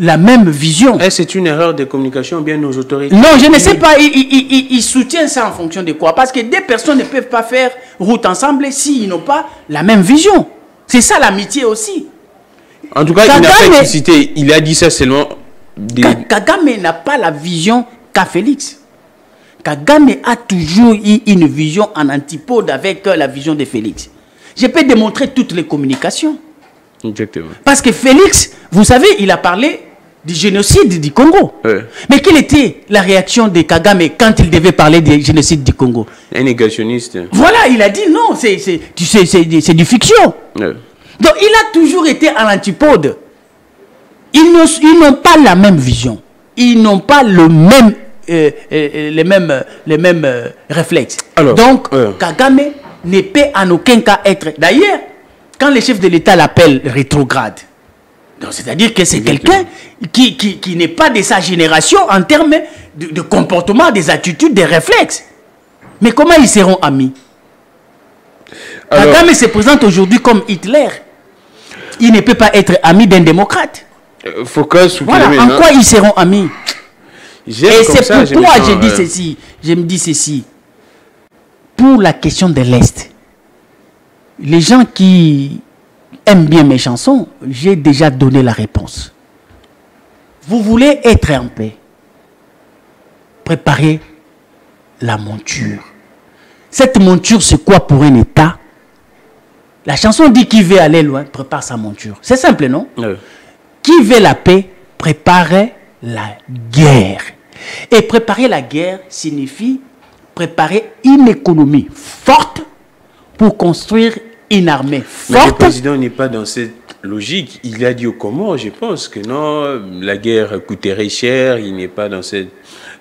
la même vision. Est-ce c'est une erreur de communication ou bien nos autorités Non, je ne sais pas, ils, ils- ils- ils soutiennent ça en fonction de quoi? Parce que des personnes ne peuvent pas faire route ensemble s'ils n'ont pas la même vision. C'est ça l'amitié aussi. En tout cas, il n'a pas Kagame- explicité, il a dit ça seulement. des- Ka- Kagame n'a pas la vision qu'a Félix. Kagame a toujours eu une vision en antipode avec euh, la vision de Félix. Je peux démontrer toutes les communications. Exactement. Parce que Félix, vous savez, il a parlé du génocide du Congo. Mais quelle était la réaction de Kagame quand il devait parler du génocide du Congo? Un négationniste. Voilà, il a dit non, c'est c'est- tu sais, c'est c'est du fiction. Donc il a toujours été à l'antipode. Ils n'ont pas la même vision. Ils n'ont pas le même, euh, euh, les mêmes, les mêmes euh, réflexes. Alors, Donc. Kagame ne peut en aucun cas être. D'ailleurs, quand le chef de l'État l'appelle rétrograde, c'est-à-dire que c'est quelqu'un qui, qui, qui n'est pas de sa génération en termes de, de comportement, des attitudes, des réflexes. Mais comment ils seront amis Alors- Kagame se présente aujourd'hui comme Hitler. Il ne peut pas être ami d'un démocrate. Euh, Focus Voilà, en non quoi ils seront amis Et c'est pourquoi je dis ceci. Je me dis ceci. Pour la question de l'Est, les gens qui aiment bien mes chansons, j'ai déjà donné la réponse. Vous voulez être en paix Préparez la monture. Cette monture, c'est quoi pour un État? La chanson dit qui veut aller loin, prépare sa monture. C'est simple, non? Qui veut la paix prépare la guerre. Et préparer la guerre signifie préparer une économie forte pour construire une armée Mais le forte. président n'est pas dans cette logique. Il a dit au Comores, je pense que non, la guerre coûterait cher. Il n'est pas dans cette,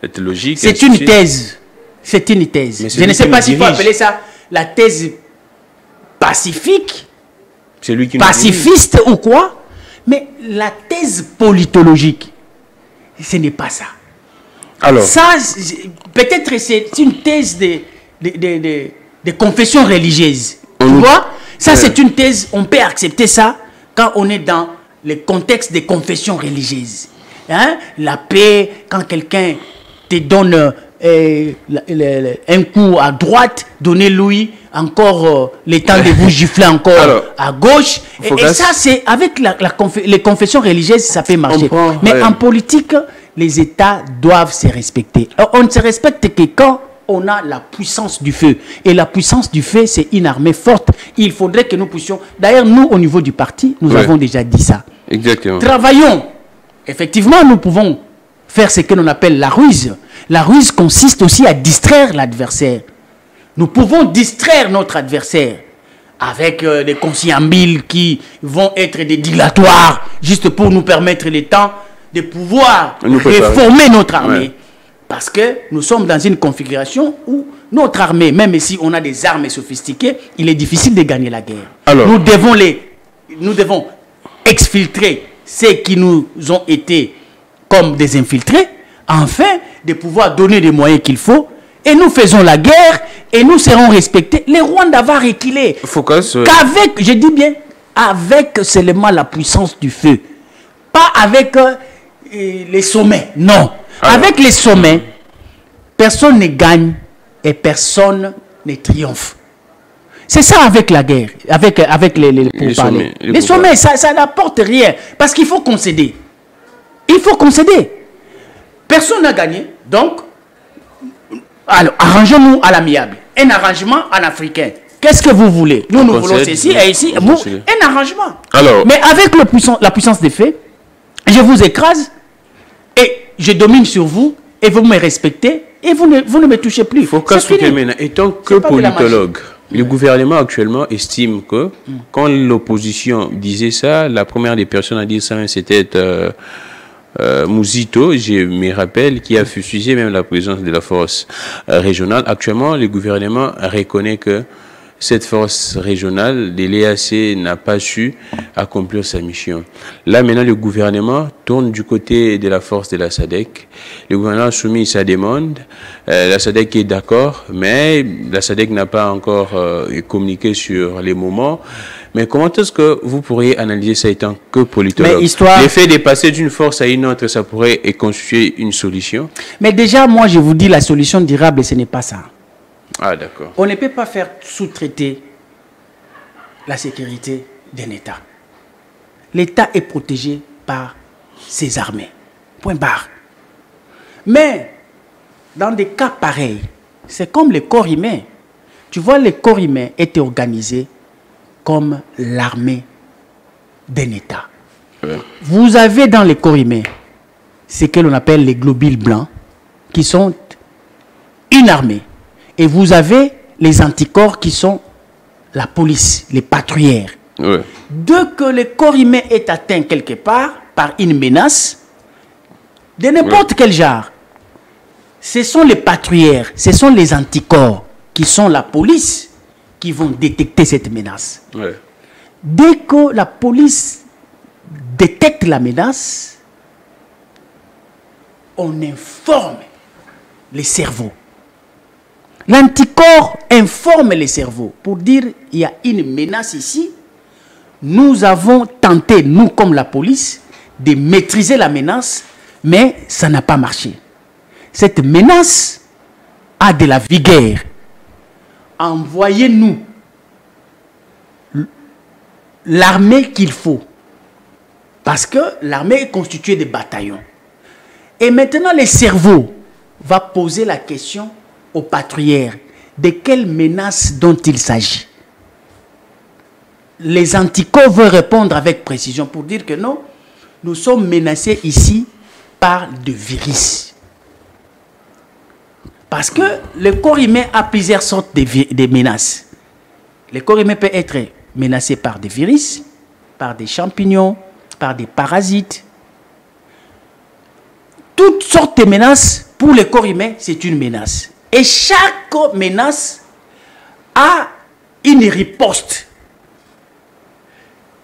cette logique. C'est une thèse. C'est une thèse. Je ne sais pas s'il faut appeler ça la thèse pacifique, lui qui pacifiste ou quoi. Mais la thèse politologique, ce n'est pas ça. Alors, Ça, c'est- peut-être c'est une thèse de, de, de, de- confession religieuse. On Tu vois? Ça, Ouais. c'est une thèse, on peut accepter ça quand on est dans le contexte des confessions religieuses. hein, la paix, quand quelqu'un te donne euh, un coup à droite, donnez-lui encore euh, le temps de vous gifler encore à gauche. Et, ça, c'est avec la, les confessions religieuses, ça peut marcher. Mais en politique, les États doivent se respecter. On ne se respecte que quand on a la puissance du feu. Et la puissance du feu, c'est une armée forte. Il faudrait que nous puissions... D'ailleurs, nous, au niveau du parti, nous avons déjà dit ça. Exactement. Travaillons. Effectivement, nous pouvons faire ce que l'on appelle la ruse. La ruse consiste aussi à distraire l'adversaire. Nous pouvons distraire notre adversaire avec euh, des conciliables qui vont être des dilatoires, juste pour nous permettre le temps de pouvoir réformer notre armée. Parce que nous sommes dans une configuration où notre armée, même si on a des armes sophistiquées, il est difficile de gagner la guerre. nous, devons les, nous devons exfiltrer ceux qui nous ont été comme des infiltrés, afin de pouvoir donner les moyens qu'il faut. Et nous faisons la guerre et nous serons respectés. Les Rwandais vont reculer. Focus. Qu'avec, je dis bien, avec seulement la puissance du feu. Pas avec euh, les sommets. Non. Avec les sommets, personne ne gagne et personne ne triomphe. C'est ça avec la guerre, avec, avec les, les, les sommets. Les, sommets, ça, ça n'apporte rien. Parce qu'il faut concéder. Il faut concéder. Personne n'a gagné. Donc, alors, arrangeons-nous à l'amiable. Un arrangement en africain. Qu'est-ce que vous voulez? Nous, nous voulons ceci et ici. un arrangement. Alors, Mais avec le puissance, la puissance des faits, je vous écrase je domine sur vous et vous me respectez et vous ne, vous ne me touchez plus. Faut étant que politologue, le gouvernement actuellement estime que mm. quand l'opposition disait ça, la première des personnes à dire ça, c'était euh, euh, Mouzito, je me rappelle, qui a fusillé même la présence de la force euh, régionale. Actuellement, le gouvernement reconnaît que cette force régionale de l'EAC n'a pas su accomplir sa mission. Là, maintenant, le gouvernement tourne du côté de la force de la SADEC. Le gouvernement a soumis sa demande. Euh, la SADEC est d'accord, mais la SADEC n'a pas encore euh, communiqué sur les moments. Mais comment est-ce que vous pourriez analyser ça étant que politologue? Histoire... L'effet de passer d'une force à une autre, ça pourrait constituer une solution? Mais déjà, moi, je vous dis, la solution durable, ce n'est pas ça. Ah, d'accord. On ne peut pas faire sous-traiter la sécurité d'un État. L'État est protégé par ses armées. Point barre. Mais, dans des cas pareils, c'est comme le corps humain. Tu vois, le corps humain était organisé comme l'armée d'un État. Vous avez dans le corps humain ce que l'on appelle les globules blancs, qui sont une armée. Et vous avez les anticorps qui sont la police, les patrouilleurs. Dès que le corps humain est atteint quelque part par une menace, de n'importe quel genre, ce sont les patrouilleurs, ce sont les anticorps qui sont la police qui vont détecter cette menace. Dès que la police détecte la menace, on informe les cerveaux. L'anticorps informe les cerveaux pour dire il y a une menace ici. Nous avons tenté, nous comme la police, de maîtriser la menace, mais ça n'a pas marché. Cette menace a de la vigueur. Envoyez-nous l'armée qu'il faut. Parce que l'armée est constituée de bataillons. Et maintenant, le cerveau va poser la question aux patrouilleurs de quelle menace dont il s'agit? Les anticorps veulent répondre avec précision pour dire que non, nous sommes menacés ici par des virus. Parce que le corps humain a plusieurs sortes de, de menaces. Le corps humain peut être menacé par des virus, par des champignons, par des parasites. Toutes sortes de menaces, pour le corps humain, c'est une menace. Et chaque menace a une riposte.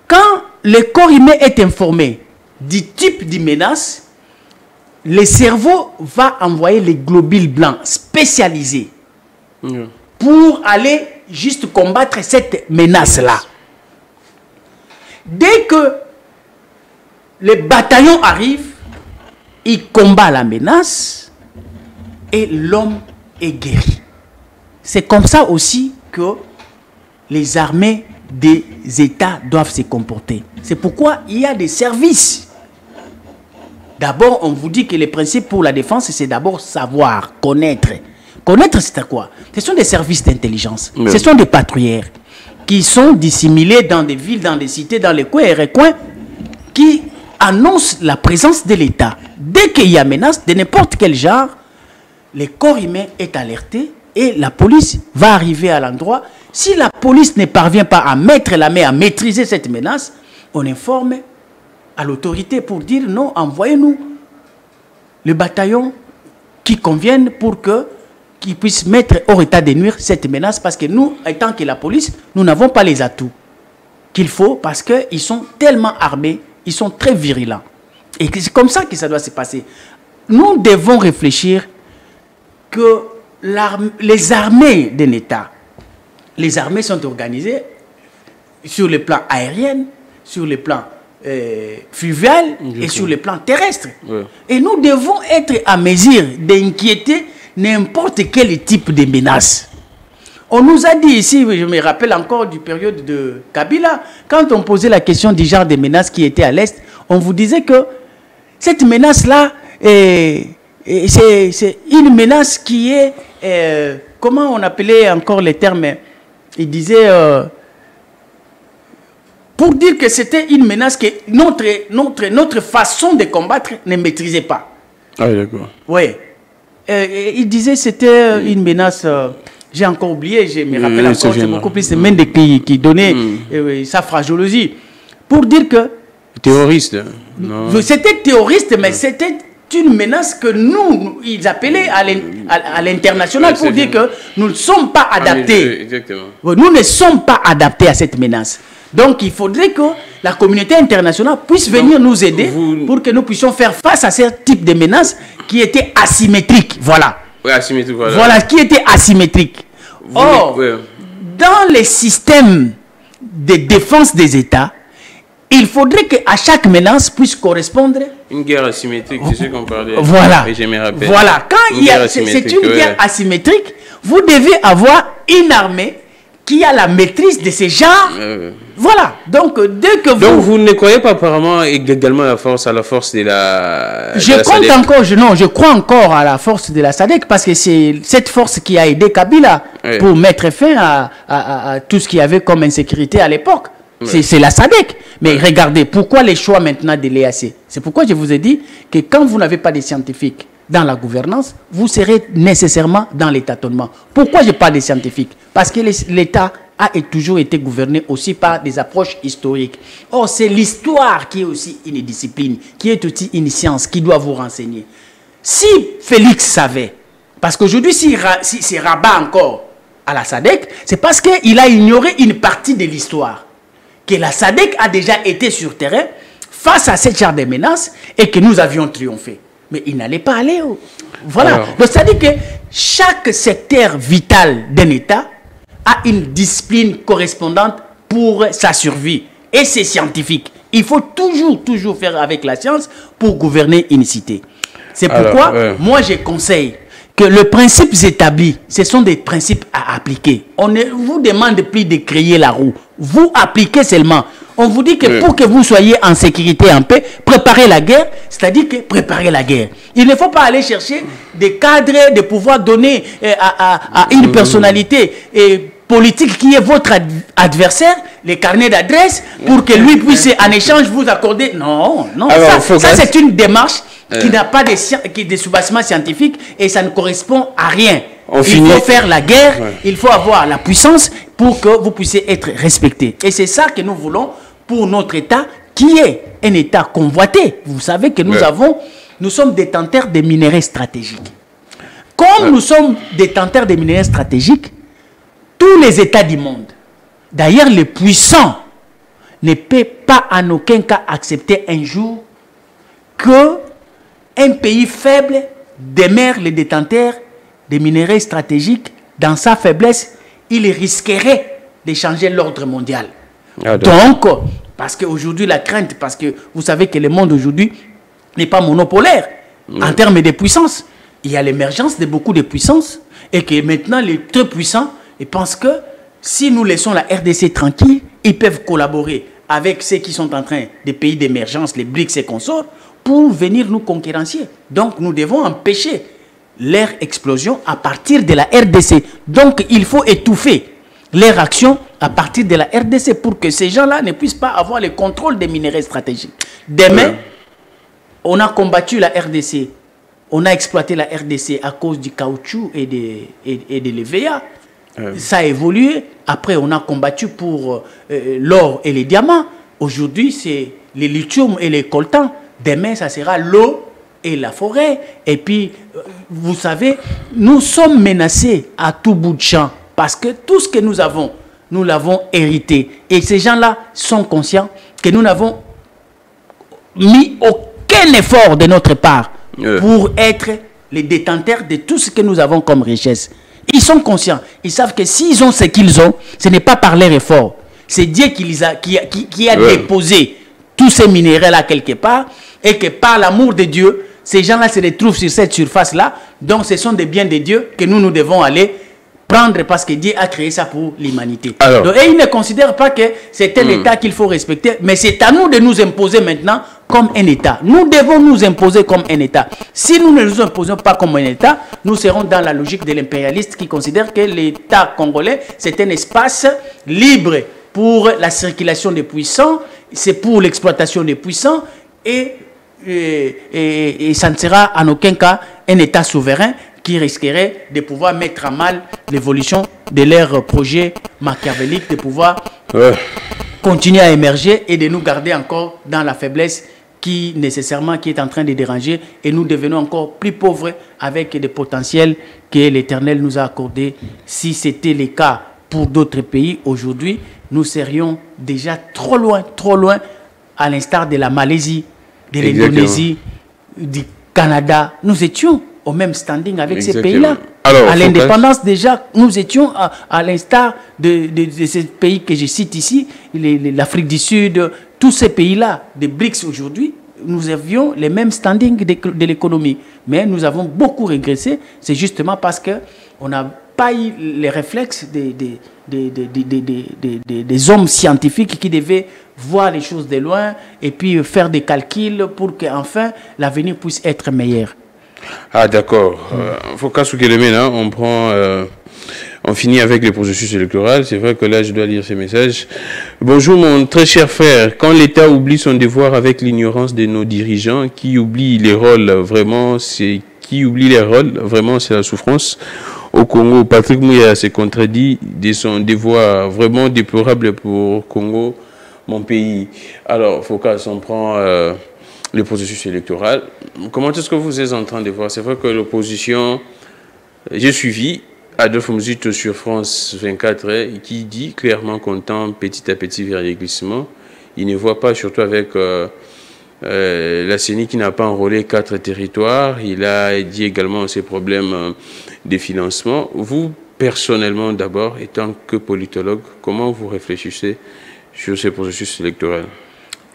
Quand le corps humain est informé du type de menace, le cerveau va envoyer les globules blancs spécialisés pour aller juste combattre cette menace-là. Dès que les bataillons arrivent, il combat la menace et l'homme est guéri. C'est comme ça aussi que les armées des États doivent se comporter. C'est pourquoi il y a des services. D'abord, on vous dit que les principes pour la défense, c'est d'abord savoir, connaître. Connaître, c'est quoi? Ce sont des services d'intelligence. Ce sont des patrouilleurs qui sont dissimulés dans des villes, dans des cités, dans les coins et recoins, qui annoncent la présence de l'État. Dès qu'il y a menace de n'importe quel genre, le corps humain est alerté et la police va arriver à l'endroit. Si la police ne parvient pas à mettre la main, à maîtriser cette menace, on informe à l'autorité pour dire non, envoyez-nous le bataillon qui convienne pour que qui puisse mettre hors état de nuire cette menace parce que nous, étant que la police, nous n'avons pas les atouts qu'il faut parce qu'ils sont tellement armés, ils sont très virulents. Et c'est comme ça que ça doit se passer. Nous devons réfléchir que les armées d'un État, les armées sont organisées sur le plan aérien, sur le plan euh, fluvial et sur le plan terrestre. Et nous devons être à mesure d'inquiéter n'importe quel type de menace. On nous a dit ici, je me rappelle encore du période de Kabila, quand on posait la question du genre de menaces qui étaient à l'Est, on vous disait que cette menace-là, c'est une menace qui est, euh, comment on appelait encore les termes Il disait, euh, pour dire que c'était une menace que notre, notre, notre façon de combattre ne maîtrisait pas. Ah, d'accord. Oui. Euh, il disait que c'était une menace. J'ai encore oublié, je me rappelle encore, c'est beaucoup plus de Mende qui, qui donnait mm. sa fragiologie. Pour dire que. Terroriste. C'était terroriste, mais c'était une menace que nous, ils appelaient à l'international pour dire que nous ne sommes pas ah, adaptés. Nous ne sommes pas adaptés à cette menace. Donc il faudrait que la communauté internationale puisse venir nous aider pour que nous puissions faire face à ce type de menaces qui étaient asymétriques. Voilà. Oui, asymétrique, voilà. Voilà, qui étaient asymétriques. Or, dans les systèmes de défense des États, il faudrait qu'à chaque menace puisse correspondre. Une guerre asymétrique, c'est ce qu'on parlait. Voilà. Voilà. Quand c'est une guerre asymétrique, vous devez avoir une armée qui a la maîtrise de ces genres. Voilà. Donc, dès que vous. Donc, vous ne croyez pas apparemment également à la force, à la force de la. Je compte encore, je, non, je crois encore à la force de la SADEC parce que c'est cette force qui a aidé Kabila pour mettre fin à, à, tout ce qu'il y avait comme insécurité à l'époque. C'est la SADEC. Mais regardez, pourquoi les choix maintenant de l'EAC C'est pourquoi je vous ai dit que quand vous n'avez pas de scientifiques dans la gouvernance, vous serez nécessairement dans l'étatonnement. Pourquoi je parle des scientifiques? Parce que l'État a toujours été gouverné aussi par des approches historiques. Or, c'est l'histoire qui est aussi une discipline, qui est aussi une science qui doit vous renseigner. Si Félix savait, parce qu'aujourd'hui, s'il si, si rabat encore à la SADEC, c'est parce qu'il a ignoré une partie de l'histoire. Que la SADEC a déjà été sur terrain face à cette genre de menaces et que nous avions triomphé mais il n'allait pas aller. Voilà. Donc, c'est-à-dire que chaque secteur vital d'un État a une discipline correspondante pour sa survie. Et c'est scientifique. Il faut toujours, toujours faire avec la science pour gouverner une cité. C'est pourquoi, moi, je conseille que les principes établis, ce sont des principes à appliquer. On ne vous demande plus de créer la roue. Vous appliquez seulement. On vous dit que pour que vous soyez en sécurité, en paix, préparez la guerre, c'est-à-dire que préparez la guerre. Il ne faut pas aller chercher des cadres de pouvoir donner euh, à, une personnalité et politique qui est votre adversaire les carnets d'adresse pour que lui puisse en échange vous accorder. Non, non, ça, c'est une démarche qui n'a pas de, qui, de soubassement scientifique et ça ne correspond à rien. il faut faire la guerre, il faut avoir la puissance pour que vous puissiez être respecté. Et c'est ça que nous voulons pour notre État, qui est un État convoité. Vous savez que nous avons, nous sommes détenteurs des minéraux stratégiques. Comme nous sommes détenteurs des minéraux stratégiques, tous les États du monde, d'ailleurs les puissants, ne peuvent pas en aucun cas accepter un jour que un pays faible demeure le détenteur des minéraux stratégiques. Dans sa faiblesse, il risquerait de changer l'ordre mondial. Ah, donc, parce qu'aujourd'hui, la crainte, parce que vous savez que le monde aujourd'hui n'est pas monopolaire. en termes de puissance. Il y a l'émergence de beaucoup de puissances et que maintenant les très puissants ils pensent que si nous laissons la RDC tranquille, ils peuvent collaborer avec ceux qui sont en train des pays d'émergence, les BRICS et consorts, pour venir nous concurrencier. Donc nous devons empêcher leur explosion à partir de la RDC. Donc il faut étouffer leur action à partir de la RDC pour que ces gens-là ne puissent pas avoir le contrôle des minéraux stratégiques. Demain, on a combattu la RDC, on a exploité la RDC à cause du caoutchouc et de, et, de l'EVA. Ça a évolué. Après, on a combattu pour euh, l'or et les diamants. Aujourd'hui, c'est les lithium et les coltans. Demain, ça sera l'eau et la forêt. Et puis, euh, vous savez, nous sommes menacés à tout bout de champ parce que tout ce que nous avons, nous l'avons hérité. Et ces gens-là sont conscients que nous n'avons mis aucun effort de notre part pour être les détenteurs de tout ce que nous avons comme richesse. Ils sont conscients. Ils savent que s'ils ont ce qu'ils ont, ce n'est pas par leur effort. C'est Dieu qui, les a, qui, qui, a déposé tous ces minéraux-là quelque part et que par l'amour de Dieu, ces gens-là se retrouvent sur cette surface-là. Donc ce sont des biens de Dieu que nous, nous devons aller prendre parce que Dieu a créé ça pour l'humanité. Et ils ne considèrent pas que c'est un hmm. État qu'il faut respecter, mais c'est à nous de nous imposer maintenant comme un État. Nous devons nous imposer comme un État. Si nous ne nous imposons pas comme un État, nous serons dans la logique de l'impérialiste qui considère que l'État congolais, c'est un espace libre pour la circulation des puissants, c'est pour l'exploitation des puissants et, et, et ça ne sera en aucun cas un État souverain qui risquerait de pouvoir mettre à mal l'évolution de leurs projets machiavéliques, de pouvoir continuer à émerger et de nous garder encore dans la faiblesse qui nécessairement qui est en train de déranger et nous devenons encore plus pauvres avec des potentiels que l'Éternel nous a accordés. Si c'était le cas pour d'autres pays aujourd'hui, nous serions déjà trop loin, trop loin, à l'instar de la Malaisie, de l'Indonésie, du Canada. Nous étions au même standing avec ces pays-là. À l'indépendance, déjà, nous étions à, l'instar de, ces pays que je cite ici, l'Afrique du Sud, tous ces pays-là, des BRICS aujourd'hui, nous avions les mêmes standings de, l'économie. Mais nous avons beaucoup régressé. C'est justement parce qu'on n'a pas eu les réflexes des, des, hommes scientifiques qui devaient voir les choses de loin et puis faire des calculs pour qu'enfin l'avenir puisse être meilleur. Ah d'accord. Qu'à ce hein, on prend... Euh, on finit avec le processus électoral. C'est vrai que là, je dois lire ces messages. Bonjour, mon très cher frère. Quand l'État oublie son devoir avec l'ignorance de nos dirigeants, qui oublie les rôles, vraiment, c'est qui oublie les rôles, vraiment, c'est la souffrance. Au Congo, Patrick Mouya s'est contredit de son devoir vraiment déplorable pour Congo, mon pays. Alors, Focas, on prend euh, le processus électoral. Comment est-ce que vous êtes en train de voir? C'est vrai que l'opposition, j'ai suivi Adolphe Mouzito sur France 24 qui dit clairement qu'on tend petit à petit vers les glissements. Il ne voit pas, surtout avec euh, euh, la CENI qui n'a pas enrôlé quatre territoires. Il a dit également ses problèmes euh, de financement. Vous, personnellement d'abord, étant que politologue, comment vous réfléchissez sur ces processus électoraux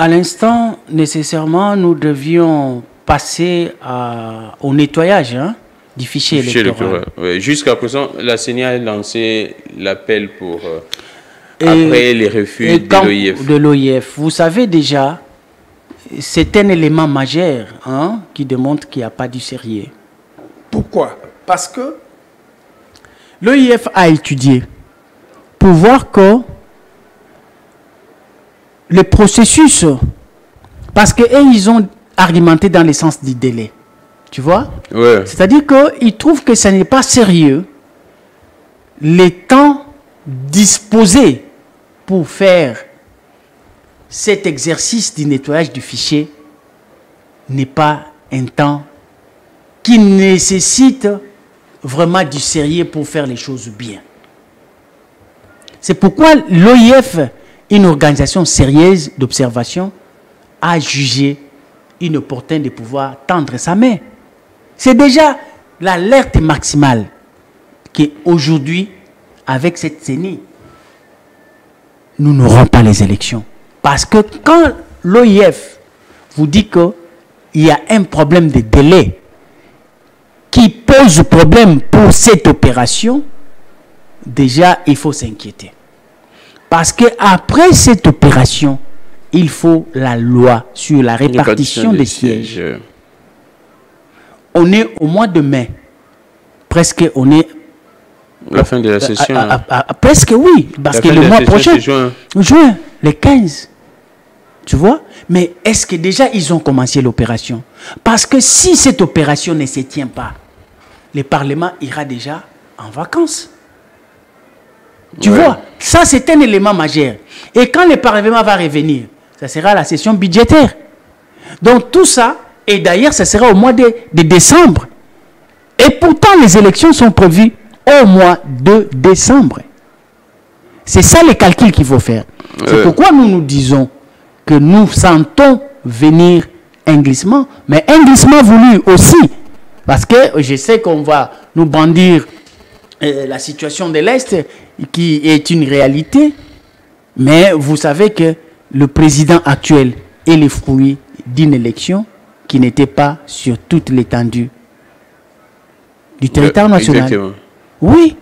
À l'instant, nécessairement, nous devions passer au nettoyage. Hein du fichier, électoral. Jusqu'à présent, la CENI a lancé l'appel pour euh, après les refus de l'OIF. Vous savez déjà, c'est un élément majeur hein, qui démontre qu'il n'y a pas du sérieux. Pourquoi? Parce que l'OIF a étudié pour voir que le processus, parce qu'ils ont argumenté dans le sens du délai. Tu vois? C'est-à-dire qu'ils trouvent que ce n'est pas sérieux. Les temps disposés pour faire cet exercice du nettoyage du fichier n'est pas un temps qui nécessite vraiment du sérieux pour faire les choses bien. C'est pourquoi l'OIF, une organisation sérieuse d'observation, a jugé inopportun de pouvoir tendre sa main. C'est déjà l'alerte maximale qu'aujourd'hui, avec cette CENI, nous n'aurons pas les élections. Parce que quand l'OIF vous dit qu'il y a un problème de délai qui pose problème pour cette opération, déjà, il faut s'inquiéter. Parce que après cette opération, il faut la loi sur la répartition des, sièges. On est au mois de mai. Presque, on est. La fin de la session. Hein. presque oui, parce que le mois prochain. Juin. juin, le 15. Tu vois? Mais est-ce que déjà ils ont commencé l'opération? Parce que si cette opération ne se tient pas, le Parlement ira déjà en vacances. Tu vois Ça, c'est un élément majeur. Et quand le Parlement va revenir, ça sera la session budgétaire. Donc tout ça, et d'ailleurs, ça sera au mois de, décembre. Et pourtant, les élections sont prévues au mois de décembre. C'est ça les calculs qu'il faut faire. C'est pourquoi nous nous disons que nous sentons venir un glissement, mais un glissement voulu aussi. Parce que je sais qu'on va nous brandir euh, la situation de l'Est, qui est une réalité, mais vous savez que le président actuel est le fruit d'une élection qui n'était pas sur toute l'étendue du territoire national. Oui.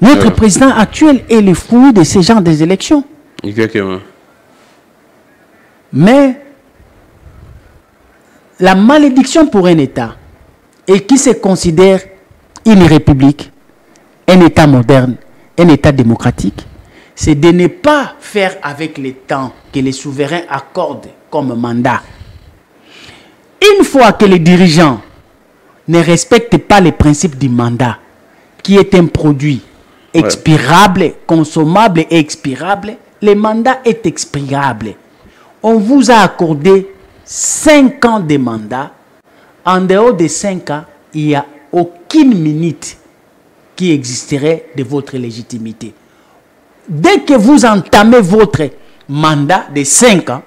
Notre président actuel est le fruit de ces genres des élections. Exactement. Mais la malédiction pour un État, et qui se considère une république, un État moderne, un État démocratique, c'est de ne pas faire avec le temps que les souverains accordent comme mandat. Une fois que les dirigeants ne respectent pas les principes du mandat, qui est un produit expirable, consommable et expirable, le mandat est expirable. On vous a accordé 5 ans de mandat. En dehors de 5 ans, il n'y a aucune minute qui existerait de votre légitimité. Dès que vous entamez votre mandat de 5 ans,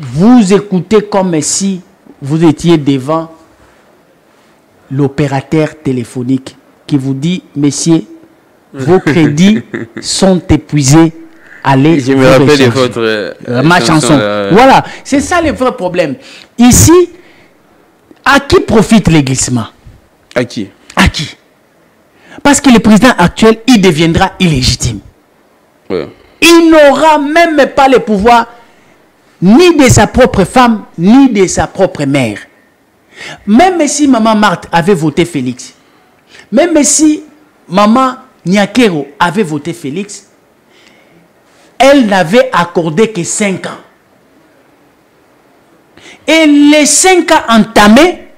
vous écoutez comme si vous étiez devant l'opérateur téléphonique qui vous dit, messieurs, vos crédits sont épuisés. Allez, je me rappelle de votre euh, ma chanson. Voilà, c'est ça le vrai problème. Ici, à qui profite les glissements À qui? À qui? Parce que le président actuel, il deviendra illégitime. Il n'aura même pas le pouvoir ni de sa propre femme, ni de sa propre mère. Même si maman Marthe avait voté Félix, même si maman Niakero avait voté Félix, elle n'avait accordé que 5 ans. Et les 5 ans entamés,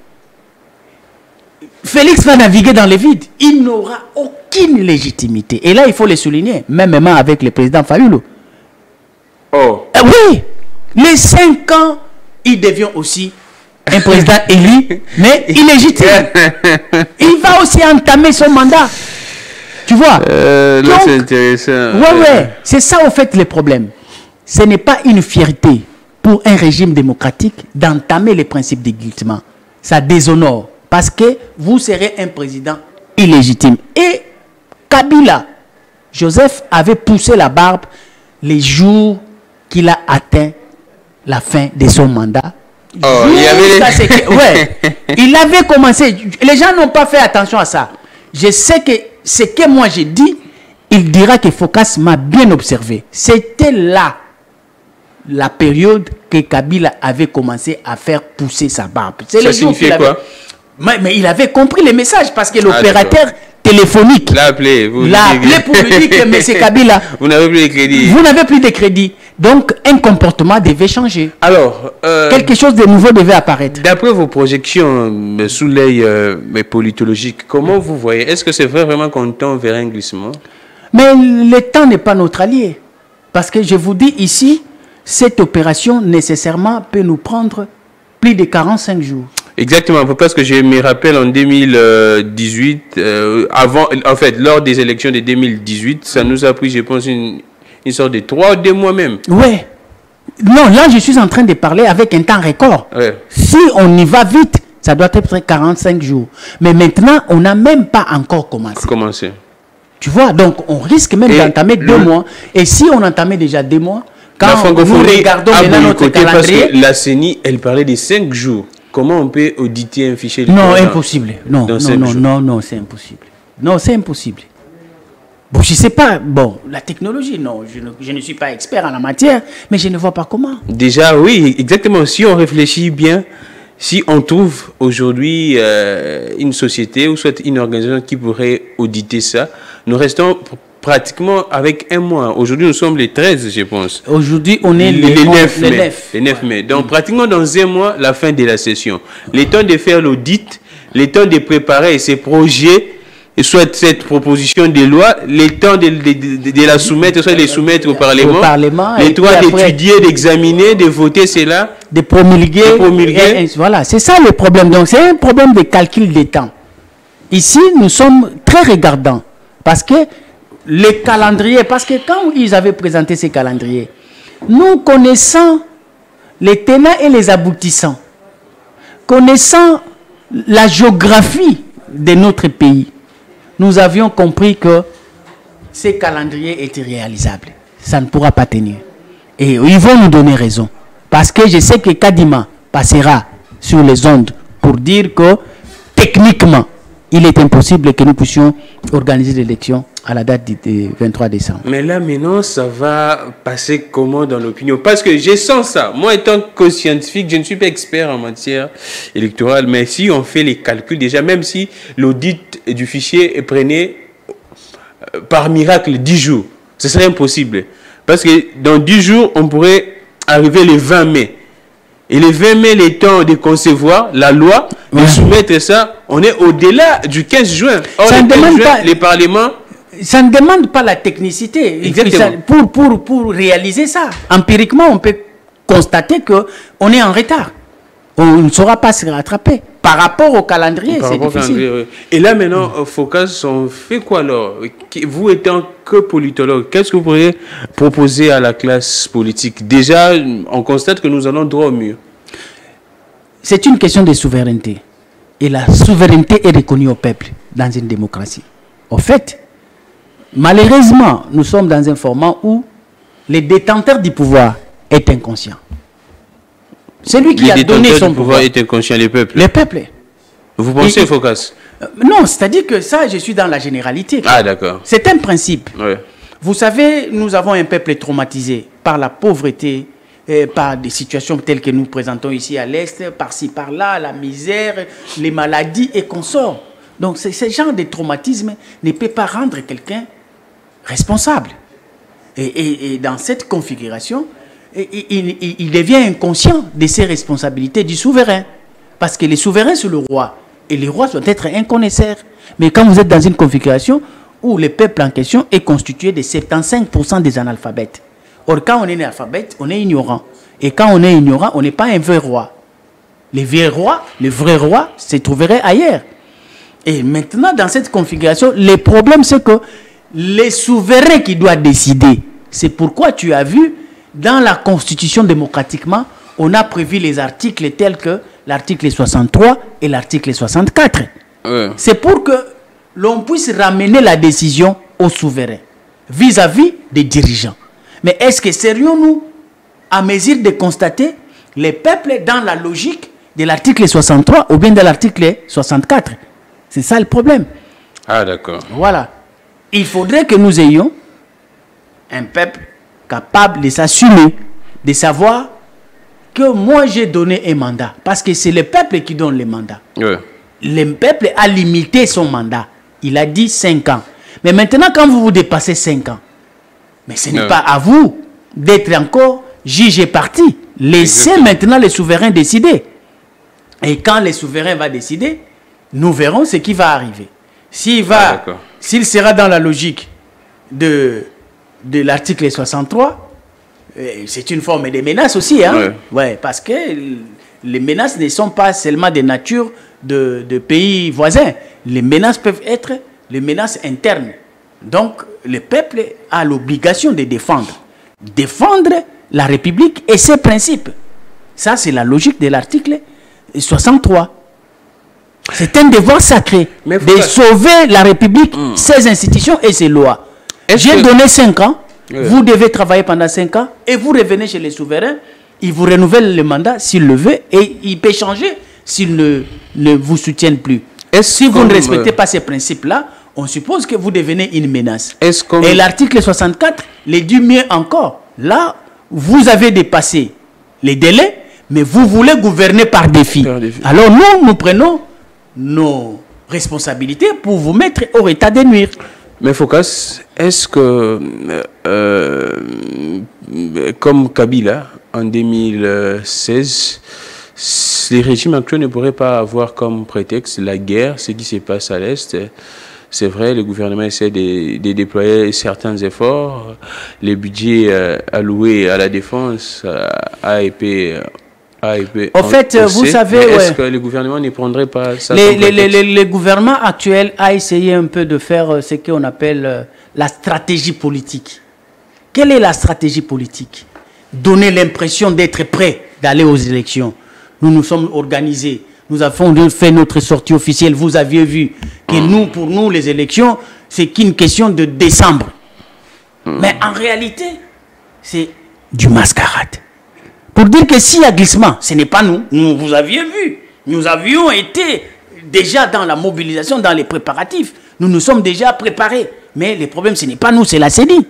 Félix va naviguer dans le vide. Il n'aura aucune légitimité. Et là, il faut le souligner, même avec le président Fayoulou. Oh. Euh, oui, les 5 ans, il devient aussi un président élu, mais illégitime. Il va aussi entamer son mandat. Tu vois? Euh, c'est intéressant. Ouais, ouais. C'est ça, au fait, le problème. Ce n'est pas une fierté pour un régime démocratique d'entamer les principes d'égulement. Ça déshonore. Parce que vous serez un président illégitime. Et Kabila, Joseph avait poussé la barbe les jours qu'il a atteint la fin de son mandat. Oh, il, avait... ouais, il avait commencé. Les gens n'ont pas fait attention à ça. Je sais que ce que moi j'ai dit, il dira que Focas m'a bien observé. C'était là la période que Kabila avait commencé à faire pousser sa barbe. Ça signifiait quoi? Mais, il avait compris les messages parce que ah, l'opérateur téléphonique l'a appelé, appelé pour lui dire que M. Kabila, vous n'avez plus de crédit. Vous n'avez plus de crédit. Donc, un comportement devait changer. Alors, euh, quelque chose de nouveau devait apparaître. D'après vos projections euh, sous l'œil euh, politologique, comment vous voyez? Est-ce que c'est vrai vraiment qu'on tend vers un glissement? Mais le temps n'est pas notre allié. Parce que je vous dis ici, cette opération nécessairement peut nous prendre plus de 45 jours. Exactement, parce que je me rappelle en 2018, euh, avant, en fait, lors des élections de 2018, ça nous a pris, je pense, une, une sorte de trois ou deux mois même. Ouais. Non, là, je suis en train de parler avec un temps record. Ouais. Si on y va vite, ça doit être 45 jours. Mais maintenant, on n'a même pas encore commencé. Commencé. Tu vois, donc on risque même d'entamer deux mois. Et si on entamait déjà deux mois, quand la nous regardons maintenant notre calendrier... Parce que la CENI, elle parlait de cinq jours. Comment on peut auditer un fichier Non, impossible. Non, non, non, non, non, c'est impossible. Non, c'est impossible. Bon, je ne sais pas. Bon, la technologie, non, je ne, suis pas expert en la matière, mais je ne vois pas comment. Déjà, oui, exactement. Si on réfléchit bien, si on trouve aujourd'hui euh, une société ou soit une organisation qui pourrait auditer ça, nous restons pratiquement avec un mois. Aujourd'hui, nous sommes les 13, je pense. Aujourd'hui, on est les, 9, mai, les 9 mai. Donc, pratiquement dans un mois, la fin de la session. Le temps de faire l'audit, le temps de préparer ces projets soit cette proposition de loi, le temps de, de, la soumettre, soit de les soumettre au Parlement, au Parlement le temps d'étudier, d'examiner, de voter cela, de promulguer. voilà, c'est ça le problème. Donc c'est un problème de calcul des temps. Ici, nous sommes très regardants parce que les calendriers, parce que quand ils avaient présenté ces calendriers, nous connaissons les tenants et les aboutissants, connaissant la géographie de notre pays, nous avions compris que ces calendriers étaient réalisables. Ça ne pourra pas tenir. Et ils vont nous donner raison. Parce que je sais que Kadima passera sur les ondes pour dire que techniquement, il est impossible que nous puissions organiser l'élection à la date du 23 décembre. Mais là, maintenant, ça va passer comment dans l'opinion? Parce que je sens ça. Moi, étant que scientifique, je ne suis pas expert en matière électorale, mais si on fait les calculs, déjà, même si l'audit du fichier est prenait euh, par miracle 10 jours, ce serait impossible. Parce que dans 10 jours, on pourrait arriver le 20 mai. Et le 20 mai, le temps de concevoir la loi, de soumettre ça, on est au-delà du 15 juin. Or, ça le 15 juin, pas... les parlements ça ne demande pas la technicité pour, pour, pour réaliser ça. Empiriquement, on peut constater qu'on est en retard. On ne saura pas se rattraper. Par rapport au calendrier, c'est difficile. Et là, maintenant, Focus, on fait quoi alors? Vous étant que politologue, qu'est-ce que vous pourriez proposer à la classe politique? Déjà, on constate que nous allons droit au mur. C'est une question de souveraineté. Et la souveraineté est reconnue au peuple dans une démocratie. Au fait, Malheureusement, nous sommes dans un format où le détenteur du pouvoir est inconscient. Celui qui a donné son pouvoir, est inconscient, les peuples. Les peuples. Vous pensez, Focus euh, Non, c'est-à-dire que ça, je suis dans la généralité. Ah, d'accord. C'est un principe. Vous savez, nous avons un peuple traumatisé par la pauvreté, euh, par des situations telles que nous présentons ici à l'Est, par-ci, par-là, la misère, les maladies et consorts. Donc, ce genre de traumatisme ne peut pas rendre quelqu'un responsable. Et, dans cette configuration, il, devient inconscient de ses responsabilités du souverain. Parce que les souverains, c'est le roi. Et les rois doivent être un connaisseur. Mais quand vous êtes dans une configuration où le peuple en question est constitué de 75% des analphabètes. Or, quand on est analphabète, on est ignorant. Et quand on est ignorant, on n'est pas un vrai roi. Les vrais rois, les vrais rois se trouveraient ailleurs. Et maintenant, dans cette configuration, le problème, c'est que les souverains qui doivent décider. C'est pourquoi tu as vu, dans la Constitution démocratiquement, on a prévu les articles tels que l'article 63 et l'article 64. C'est pour que l'on puisse ramener la décision aux souverains vis-à-vis des dirigeants. Mais est-ce que serions-nous à mesure de constater les peuples dans la logique de l'article 63 ou bien de l'article 64 C'est ça le problème. Ah d'accord. Voilà il faudrait que nous ayons un peuple capable de s'assumer, de savoir que moi j'ai donné un mandat. Parce que c'est le peuple qui donne le mandat. Le peuple a limité son mandat. Il a dit 5 ans. Mais maintenant, quand vous vous dépassez 5 ans, mais ce n'est pas à vous d'être encore juge et parti. Laissez maintenant les souverains décider. Et quand les souverains vont décider, nous verrons ce qui va arriver. S'il va, ah, s'il sera dans la logique de, de l'article 63, euh, c'est une forme de menace aussi. Hein? Ouais. parce que les menaces ne sont pas seulement de nature de, de pays voisins. Les menaces peuvent être les menaces internes. Donc, le peuple a l'obligation de défendre. Défendre la République et ses principes. Ça, c'est la logique de l'article 63. C'est un devoir sacré de sauver la République, hmm. ses institutions et ses lois. J'ai donné 5 ans, vous devez travailler pendant 5 ans et vous revenez chez les souverains, ils vous renouvellent le mandat s'il le veut et il peut changer s'ils ne, ne vous soutiennent plus. Si vous ne respectez pas ces principes-là, on suppose que vous devenez une menace. Et l'article 64 les dit mieux encore. Là, vous avez dépassé les délais, mais vous voulez gouverner par défi. Alors nous, nous prenons nos responsabilités pour vous mettre au état de nuire. Mais Focas, est-ce que, euh, euh, comme Kabila, en 2016, les régimes actuels ne pourraient pas avoir comme prétexte la guerre, ce qui se passe à l'Est? C'est vrai, le gouvernement essaie de, déployer certains efforts. Le budget euh, alloué à la défense a été en fait, vous savez, est-ce que le gouvernement ne prendrait pas ça les, les, gouvernement actuel a essayé un peu de faire euh, ce qu'on appelle euh, la stratégie politique. Quelle est la stratégie politique? Donner l'impression d'être prêt d'aller aux élections. Nous nous sommes organisés. Nous avons fait notre sortie officielle. Vous aviez vu que nous, pour nous, les élections, c'est qu'une question de décembre. Hmm. Mais en réalité, c'est du mascarade. Pour dire que s'il y a glissement, ce n'est pas nous. Nous, vous aviez vu. Nous avions été déjà dans la mobilisation, dans les préparatifs. Nous nous sommes déjà préparés. Mais le problème, ce n'est pas nous, c'est la CENI.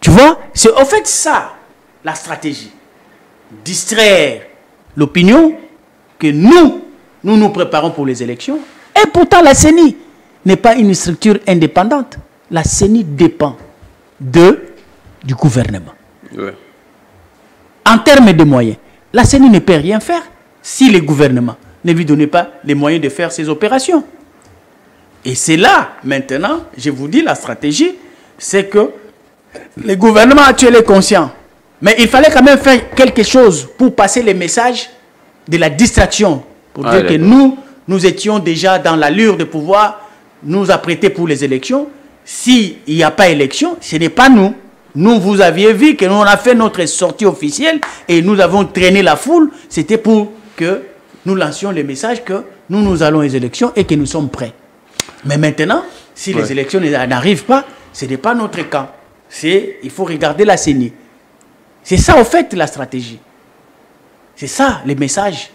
Tu vois C'est en fait ça, la stratégie. Distraire l'opinion que nous, nous nous préparons pour les élections. Et pourtant, la CENI n'est pas une structure indépendante. La CENI dépend de, du gouvernement en termes de moyens. La CENI ne peut rien faire si le gouvernement ne lui donnait pas les moyens de faire ses opérations. Et c'est là, maintenant, je vous dis, la stratégie, c'est que le gouvernement actuel est conscient. Mais il fallait quand même faire quelque chose pour passer les messages de la distraction. Pour ah, dire que nous, nous étions déjà dans l'allure de pouvoir nous apprêter pour les élections. S'il n'y a pas élection, ce n'est pas nous. Nous, vous aviez vu que nous, on a fait notre sortie officielle et nous avons traîné la foule. C'était pour que nous lancions le message que nous, nous allons aux élections et que nous sommes prêts. Mais maintenant, si les élections n'arrivent pas, ce n'est pas notre. C'est, il faut regarder la CENI. C'est ça, au fait, la stratégie. C'est ça, les messages.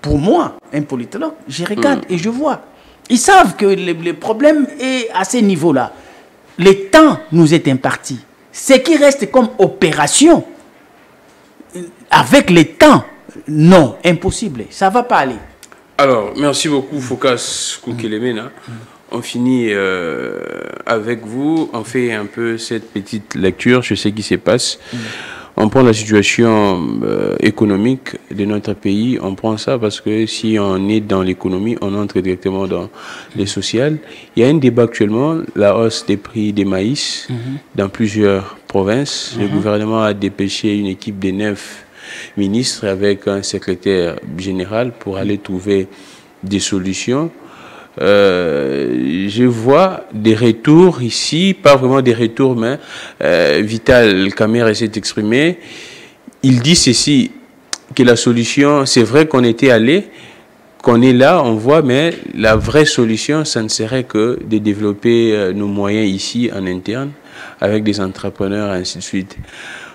Pour moi, un politologue, je regarde hmm. et je vois. Ils savent que le, le problème est à ce niveau-là. Le temps nous est imparti. Ce qui reste comme opération, avec le temps, non, impossible. Ça ne va pas aller. Alors, merci beaucoup, Focas Koukelemena. On finit euh, avec vous. On fait un peu cette petite lecture sur ce qui se passe on prend la situation euh, économique de notre pays, on prend ça parce que si on est dans l'économie, on entre directement dans les sociales. Il y a un débat actuellement, la hausse des prix des maïs mhm. dans plusieurs provinces. Le mhm. gouvernement a dépêché une équipe de neuf ministres avec un secrétaire général pour aller trouver des solutions. Euh, je vois des retours ici, pas vraiment des retours, mais euh, Vital Caméra essaie d'exprimer. Il dit ceci, que la solution, c'est vrai qu'on était allé, qu'on est là, on voit, mais la vraie solution, ça ne serait que de développer euh, nos moyens ici en interne, avec des entrepreneurs, et ainsi de suite.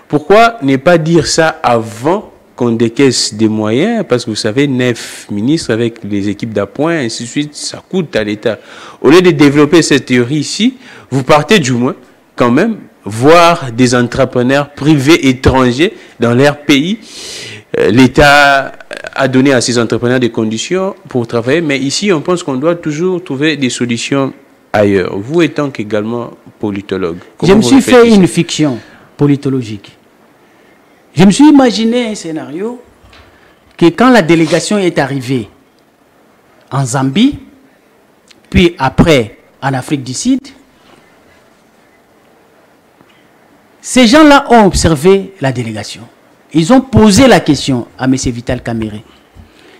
Pourquoi ne pas dire ça avant qu'on décaisse des moyens, parce que vous savez, neuf ministres avec les équipes d'appoint, ainsi de suite, ça coûte à l'État. Au lieu de développer cette théorie ici, vous partez du moins, quand même, voir des entrepreneurs privés étrangers dans leur pays. Euh, L'État a donné à ces entrepreneurs des conditions pour travailler, mais ici, on pense qu'on doit toujours trouver des solutions ailleurs. Vous étant également politologue. Je me suis fait une fiction politologique. Je me suis imaginé un scénario que quand la délégation est arrivée en Zambie, puis après en Afrique du Sud, ces gens-là ont observé la délégation. Ils ont posé la question à M. Vital Caméré.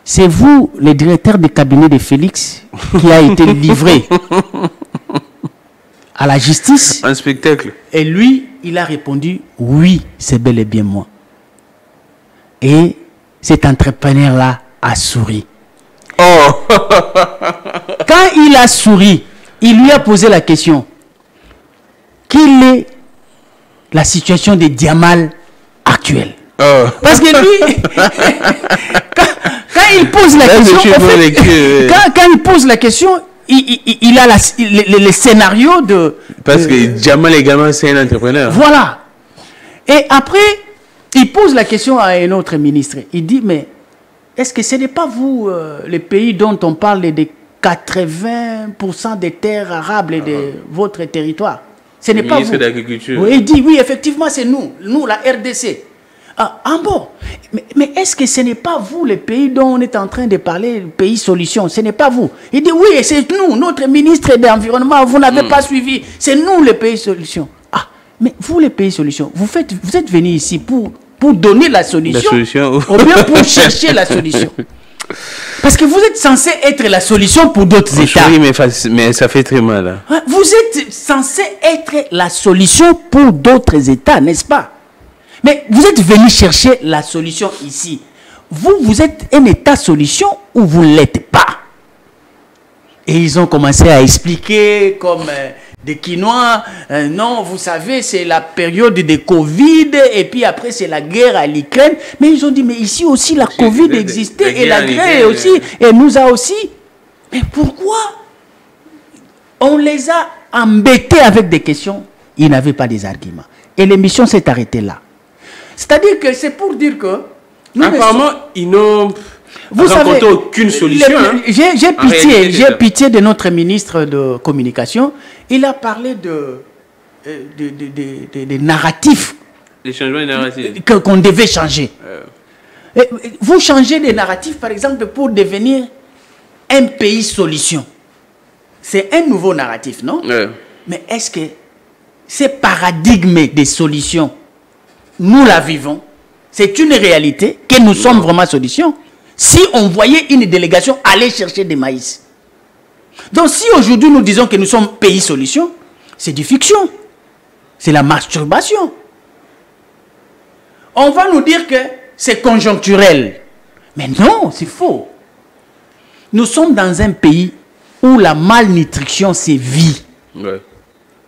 C'est vous, le directeur de cabinet de Félix, qui a été livré à la justice? Un spectacle. Et lui, il a répondu, oui, c'est bel et bien moi. Et cet entrepreneur-là a souri. Oh Quand il a souri, il lui a posé la question quelle est la situation des diamants actuels? Oh. Parce que lui, quand, il pose la question, quand, il pose la question, il, a les, scénarios de. Parce que Jamal également, c'est un entrepreneur. Voilà. Et après, il pose la question à un autre ministre. Il dit Mais est-ce que ce n'est pas vous, euh, les pays dont on parle des 80% des terres arables de ah. votre territoire? Ce n'est pas vous. d'Agriculture. Oui, il dit Oui, effectivement, c'est nous, nous, la RDC. Ah, ah bon? Mais, est-ce que ce n'est pas vous, les pays dont on est en train de parler, pays solution? Ce n'est pas vous. Il dit oui, c'est nous, notre ministre de l'Environnement, vous n'avez hmm. pas suivi. C'est nous, les pays solution. Ah, mais vous, les pays solution, vous, faites, vous êtes venus ici pour, pour donner la solution, la solution. ou bien pour chercher la solution. Parce que vous êtes censé être la solution pour d'autres États. Oui, mais, mais, ça fait très mal. Hein. Vous êtes censé être la solution pour d'autres États, n'est-ce pas? Mais vous êtes venu chercher la solution ici. Vous, vous êtes un état solution ou vous ne l'êtes pas? Et ils ont commencé à expliquer comme euh, des Quinois, euh, non, vous savez, c'est la période de Covid et puis après c'est la guerre à l'Ukraine. Mais ils ont dit, mais ici aussi la Covid existait et la guerre aussi, et nous a aussi. Mais pourquoi on les a embêtés avec des questions? Ils n'avaient pas des arguments. Et l'émission s'est arrêtée là. C'est-à-dire que c'est pour dire que... Apparemment, ils n'ont vous rencontré aucune solution. Hein. J'ai pitié, j'ai pitié de notre ministre de Communication. Il a parlé de, euh, de, de, narratifs. Les changements de narratifs. Qu'on devait changer. Vous changez des narratifs, par exemple, pour devenir un pays solution. C'est un nouveau narratif, non? Mais est-ce que ces paradigmes des solutions nous la vivons? C'est une réalité que nous sommes vraiment solution. Si on voyait une délégation aller chercher des maïs. Donc si aujourd'hui nous disons que nous sommes pays solution, c'est du fiction. C'est la masturbation. On va nous dire que c'est conjoncturel. Mais non, c'est faux. Nous sommes dans un pays où la malnutrition sévit. Ouais.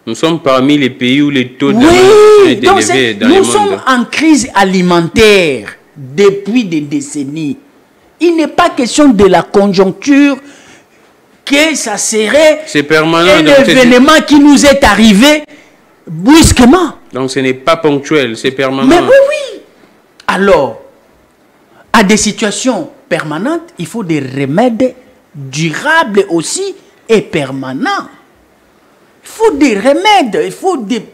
Nous sommes parmi les pays où les taux de oui, sont élevés dans Nous sommes en crise alimentaire depuis des décennies. Il n'est pas question de la conjoncture que ça serait permanent, un événement qui nous est arrivé brusquement. Donc ce n'est pas ponctuel, c'est permanent. Mais oui, oui. Alors, à des situations permanentes, il faut des remèdes durables aussi et permanents. Il faut des remèdes, il faut, des,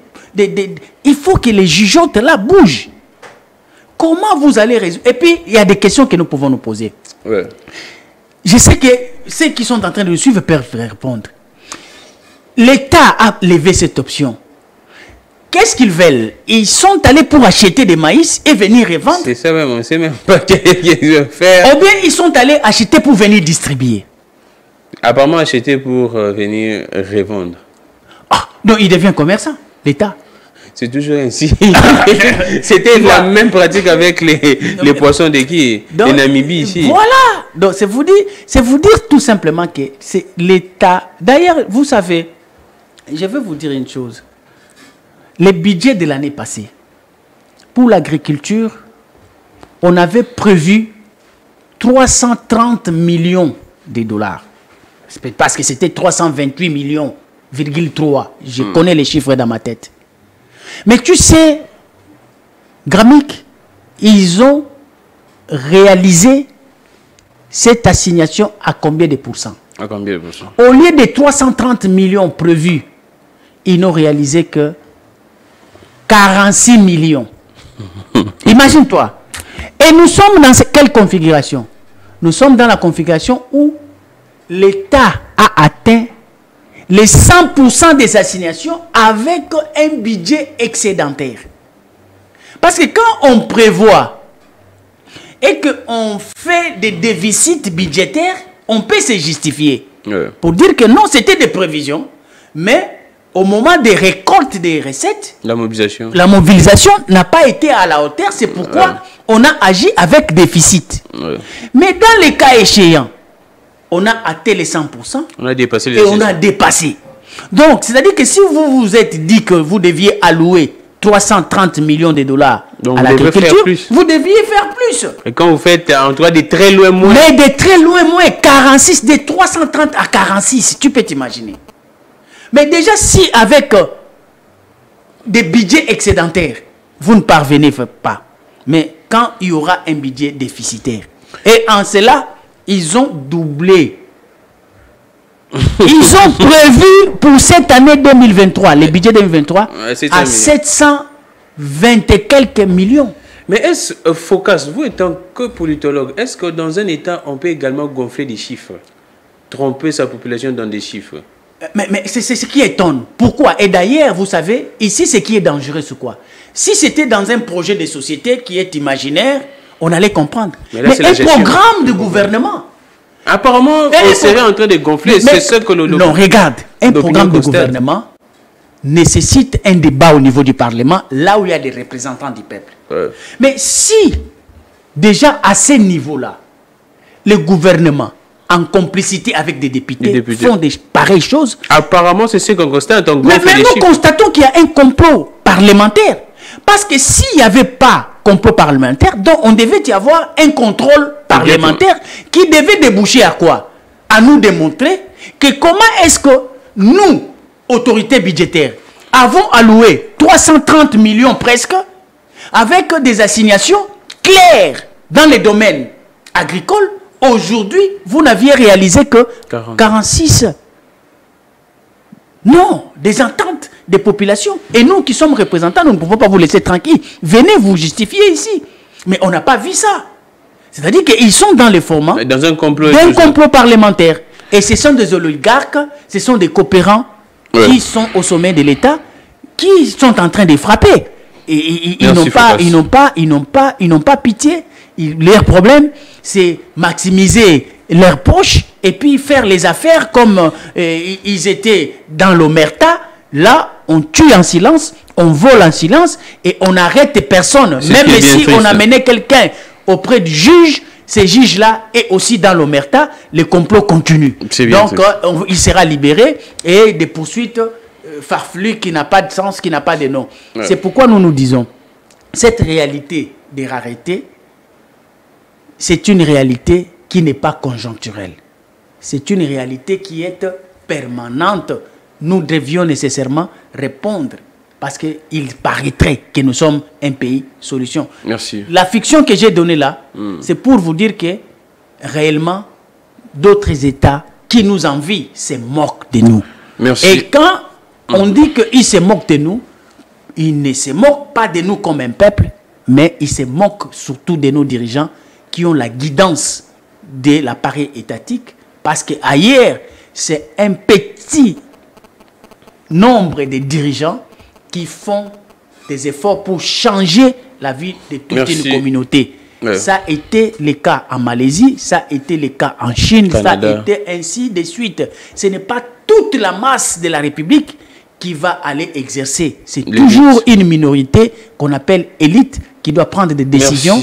il faut que les jugeotes là bougent. Comment vous allez résoudre? Et puis, il y a des questions que nous pouvons nous poser. Je sais que ceux qui sont en train de nous suivre peuvent répondre. L'État a levé cette option. Qu'est-ce qu'ils veulent? Ils sont allés pour acheter des maïs et venir revendre. C'est ça même, on sait même pas qu'ils veulent faire. Ou bien ils sont allés acheter pour venir distribuer. Apparemment acheter pour euh, venir revendre. Donc il devient commerçant, l'État. C'est toujours ainsi. C'était la même pratique avec les, les poissons de qui? Les Namibie ici. Voilà. Donc c'est vous dire, vous dire tout simplement que c'est l'État. D'ailleurs, vous savez, je vais vous dire une chose. Les budgets de l'année passée pour l'agriculture, on avait prévu 330 millions de dollars. Parce que c'était 328 millions 3. Je hmm. connais les chiffres dans ma tête. Mais tu sais, Gramic, ils ont réalisé cette assignation à combien de pourcents À combien de pourcents Au lieu des 330 millions prévus, ils n'ont réalisé que 46 millions. Imagine-toi. Et nous sommes dans quelle configuration? Nous sommes dans la configuration où l'État a atteint les 100% des assignations avec un budget excédentaire. Parce que quand on prévoit et qu'on fait des déficits budgétaires, on peut se justifier. Pour dire que non, c'était des prévisions, mais au moment des récoltes des recettes, la mobilisation, la mobilisation n'a pas été à la hauteur. C'est pourquoi on a agi avec déficit. Mais dans les cas échéants, on a atteint les 100%. On a dépassé les Et on a dépassé. Donc, c'est-à-dire que si vous vous êtes dit que vous deviez allouer 330 millions de dollars à l'agriculture, vous deviez faire plus. Et quand vous faites en tout cas des très loin moins. Mais de très loin moins, 46, de 330 à 46, tu peux t'imaginer. Mais déjà, si avec euh, des budgets excédentaires, vous ne parvenez pas, mais quand il y aura un budget déficitaire, et en cela, ils ont doublé. Ils ont prévu pour cette année 2023, le budget 2023, à 720 et quelques millions. Mais est-ce, euh, Focus, vous étant que politologue, est-ce que dans un État, on peut également gonfler des chiffres? Tromper sa population dans des chiffres? Euh, mais, mais c'est ce qui étonne. Pourquoi? Et d'ailleurs, vous savez, ici, ce qui est dangereux, c'est quoi? Si c'était dans un projet de société qui est imaginaire, on allait comprendre. Mais, un programme de gouvernement. Apparemment, on serait en train de gonfler. C'est ce que le. Non, regarde. Un programme de gouvernement nécessite un débat au niveau du Parlement, là où il y a des représentants du peuple. Mais si, déjà à ce niveau-là, le gouvernement, en complicité avec des députés, font des pareilles choses. Apparemment, c'est ce qu'on constate. mais, mais nous constatons qu'il y a un complot parlementaire. Parce que s'il n'y avait pas complot parlementaire, donc on devait y avoir un contrôle parlementaire qui devait déboucher à quoi? À nous démontrer que comment est-ce que nous, autorités budgétaires, avons alloué 330 millions presque avec des assignations claires dans les domaines agricoles. Aujourd'hui, vous n'aviez réalisé que 46. Non, des ententes des populations. Et nous qui sommes représentants, nous ne pouvons pas vous laisser tranquille. Venez vous justifier ici. Mais on n'a pas vu ça. C'est-à-dire qu'ils sont dans les formats d'un complot, complot parlementaire. Et ce sont des oligarques, ce sont des coopérants qui sont au sommet de l'État, qui sont en train de frapper. Et, ils n'ont pas, ils n'ont pas, ils n'ont pas, ils n'ont pas pitié. leur problème, c'est maximiser leurs poches et puis faire les affaires comme euh, ils étaient dans l'omerta Là, on tue en silence, on vole en silence et on arrête personne. Même si on amenait quelqu'un auprès du juge, ce juge-là est aussi dans l'omerta, le complot continue. Donc, euh, il sera libéré et des poursuites euh, farfelues qui n'ont pas de sens, qui n'ont pas de nom. C'est pourquoi nous nous disons, cette réalité des raretés, c'est une réalité qui n'est pas conjoncturelle. C'est une réalité qui est permanente nous devions nécessairement répondre parce qu'il paraîtrait que nous sommes un pays solution. Merci. La fiction que j'ai donnée là, hmm. c'est pour vous dire que réellement, d'autres États qui nous envient se moquent de nous. Merci. Et quand on dit qu'ils se moquent de nous, ils ne se moquent pas de nous comme un peuple, mais ils se moquent surtout de nos dirigeants qui ont la guidance de l'appareil étatique, parce qu'ailleurs, c'est un petit nombre de dirigeants qui font des efforts pour changer la vie de toute une communauté. Ça a été le cas en Malaisie, ça a été le cas en Chine, ça a été ainsi de suite. Ce n'est pas toute la masse de la République qui va aller exercer. C'est toujours une minorité qu'on appelle élite qui doit prendre des décisions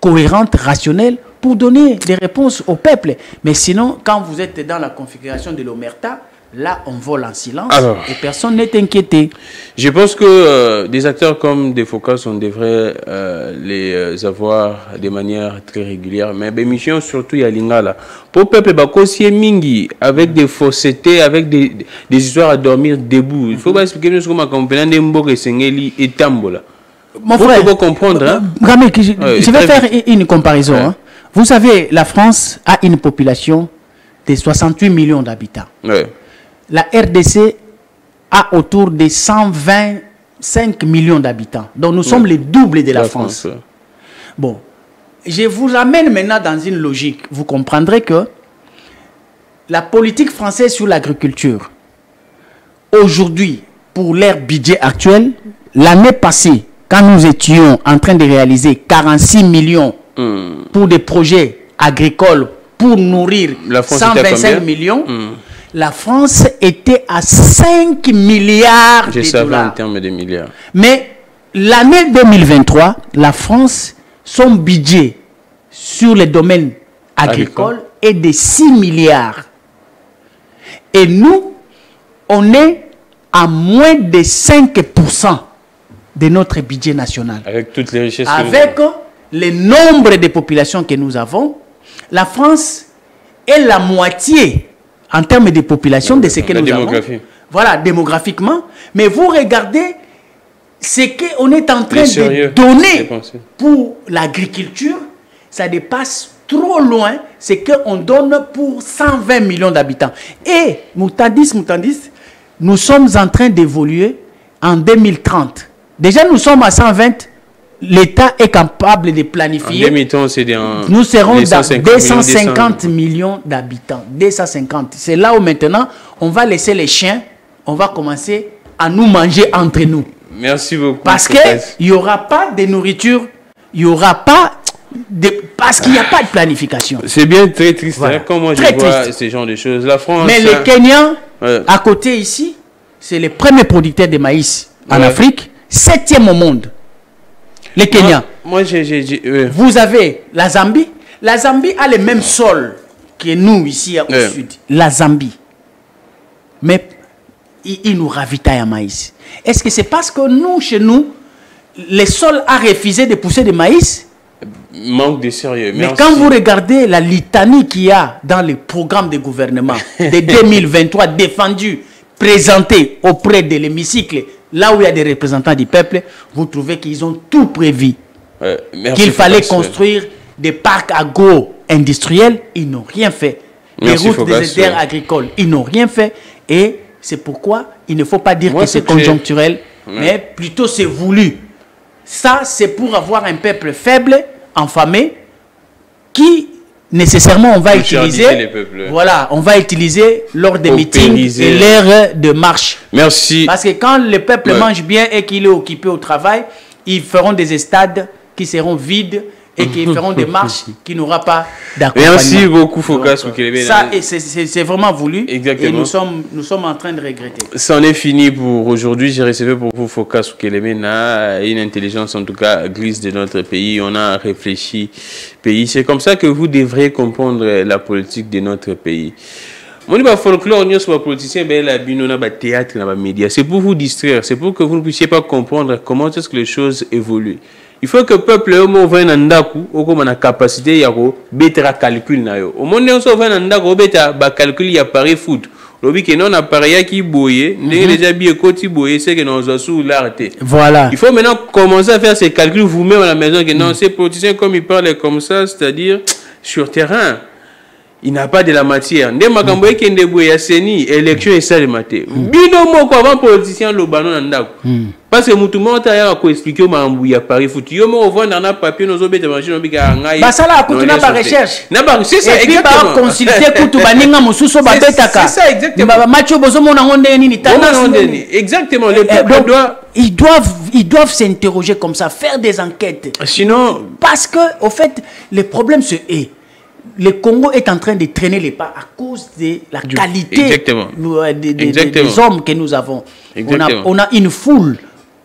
cohérentes, rationnelles pour donner des réponses au peuple. Mais sinon, quand vous êtes dans la configuration de l'Omerta, Là, on vole en silence et personne n'est inquiété. Je pense que euh, des acteurs comme des Focus, on devrait euh, les euh, avoir de manière très régulière. Mais l'émission, surtout, il y a l'ingala. Pour le peuple, c'est mingi, avec des faussetés, avec des, des, histoires à dormir debout. Il faut pas expliquer comment comprendre des mots et tambola. Mon frère, faut comprendre. Hein? je, vais faire une comparaison. Hein. Vous savez, la France a une population de 68 millions d'habitants la RDC a autour de 125 millions d'habitants. Donc nous sommes les doubles de la, France. Bon, je vous amène maintenant dans une logique. Vous comprendrez que la politique française sur l'agriculture, aujourd'hui, pour l'ère budget actuel, l'année passée, quand nous étions en train de réaliser 46 millions hmm. pour des projets agricoles pour nourrir 125 millions, hmm la France était à 5 milliards de dollars. en termes de milliards. Mais l'année 2023, la France, son budget sur le domaine agricole est de 6 milliards. Et nous, on est à moins de 5% de notre budget national. Avec toutes les richesses. Avec le nombre de populations que nous avons, la France est la moitié en termes de population de ce que nous avons. Voilà, démographiquement. Mais vous regardez ce qu'on est en train de donner pour l'agriculture, ça dépasse trop loin ce qu'on donne pour 120 millions d'habitants. Et, Moutandis, Moutandis, nous sommes en train d'évoluer en 2030. Déjà, nous sommes à 120 l'État est capable de planifier. nous serons dans 250 millions d'habitants. 250. C'est là où maintenant, on va laisser les chiens, on va commencer à nous manger entre nous. Merci beaucoup. Parce qu'il n'y aura pas de nourriture, il n'y aura pas de... Parce qu'il n'y a pas de planification. C'est bien très triste. Hein, comment je vois ce genre de choses. La France. Mais les Kenyans, à côté ici, c'est les premiers producteurs de maïs en Afrique, septième au monde les Kenyans. Moi, j'ai. Vous avez la Zambie. La Zambie a le même sol que nous ici au sud. La Zambie. Mais il, nous ravitaille à maïs. Est-ce que c'est parce que nous, chez nous, le sol a refusé de pousser du maïs? Manque de sérieux. Mais quand vous regardez la litanie qu'il y a dans le programme de gouvernement de 2023 défendu, présenté auprès de l'hémicycle là où il y a des représentants du peuple, vous trouvez qu'ils ont tout prévu. Qu'il fallait construire des parcs agro-industriels, ils n'ont rien fait. des routes, des terres agricoles, ils n'ont rien fait. Et c'est pourquoi il ne faut pas dire que c'est conjoncturel, mais plutôt c'est voulu. Ça, c'est pour avoir un peuple faible, enfamé, qui nécessairement on va utiliser voilà on va utiliser lors des meetings et l'heure de marche. Merci. Parce que quand le peuple mange bien et qu'il est occupé au travail ils feront des stades qui seront vides et qui feront des marches qui n'aura pas d'accompagnement. Merci beaucoup, Focas Ça, c'est vraiment voulu. Exactement. Et nous sommes, nous sommes en train de regretter. C'en est fini pour aujourd'hui. J'ai reçu pour vous, Focas Soukelemena, une intelligence en tout cas glisse de notre pays. On a réfléchi pays. C'est comme ça que vous devrez comprendre la politique de notre pays. Mon folklore, nous sommes politiciens, ben la bino na théâtre, na médias. C'est pour vous distraire, c'est pour que vous ne puissiez pas comprendre comment est-ce que les choses évoluent il faut que peuple oyo mo ovandi na ndako okóma na capacité ya kobetela calcul na yo. Omoni nyonso ovandi na ndako obeta bacalcul ya pari foot. Olobi ke non apareyaki boye ndenge déjà bi ekoti boye c'est que nazwa sous l'art. Te voilà. Il faut maintenant commencer à faire ces calculs vous-même à la maison que non ces politiciens comme ils parlent comme ça c'est-à-dire sur terrain il n'a pas de la matière. Nde makambo ekende boye ya seni élection esalema te. Bino moko avant politicien lobano na ndako. Parce que mutu moko te ayaka koexplike makambo ya paris foot yo moko ovanda na papier nozobeta machine obika ngai basalaka kutu na barecherche. Epuis baconsulte kutu baninga mosusu babetaka match oyo bozomona yango ndenge nini? Exactement. Le peuple doit ils doivent, ils doivent s'interroger comme ça, faire des enquêtes. Sinon. Parce que, au fait, le problème se est le Congo est en train de traîner les pas à cause de la qualité euh, des, hommes que nous avons. On a, on a, une foule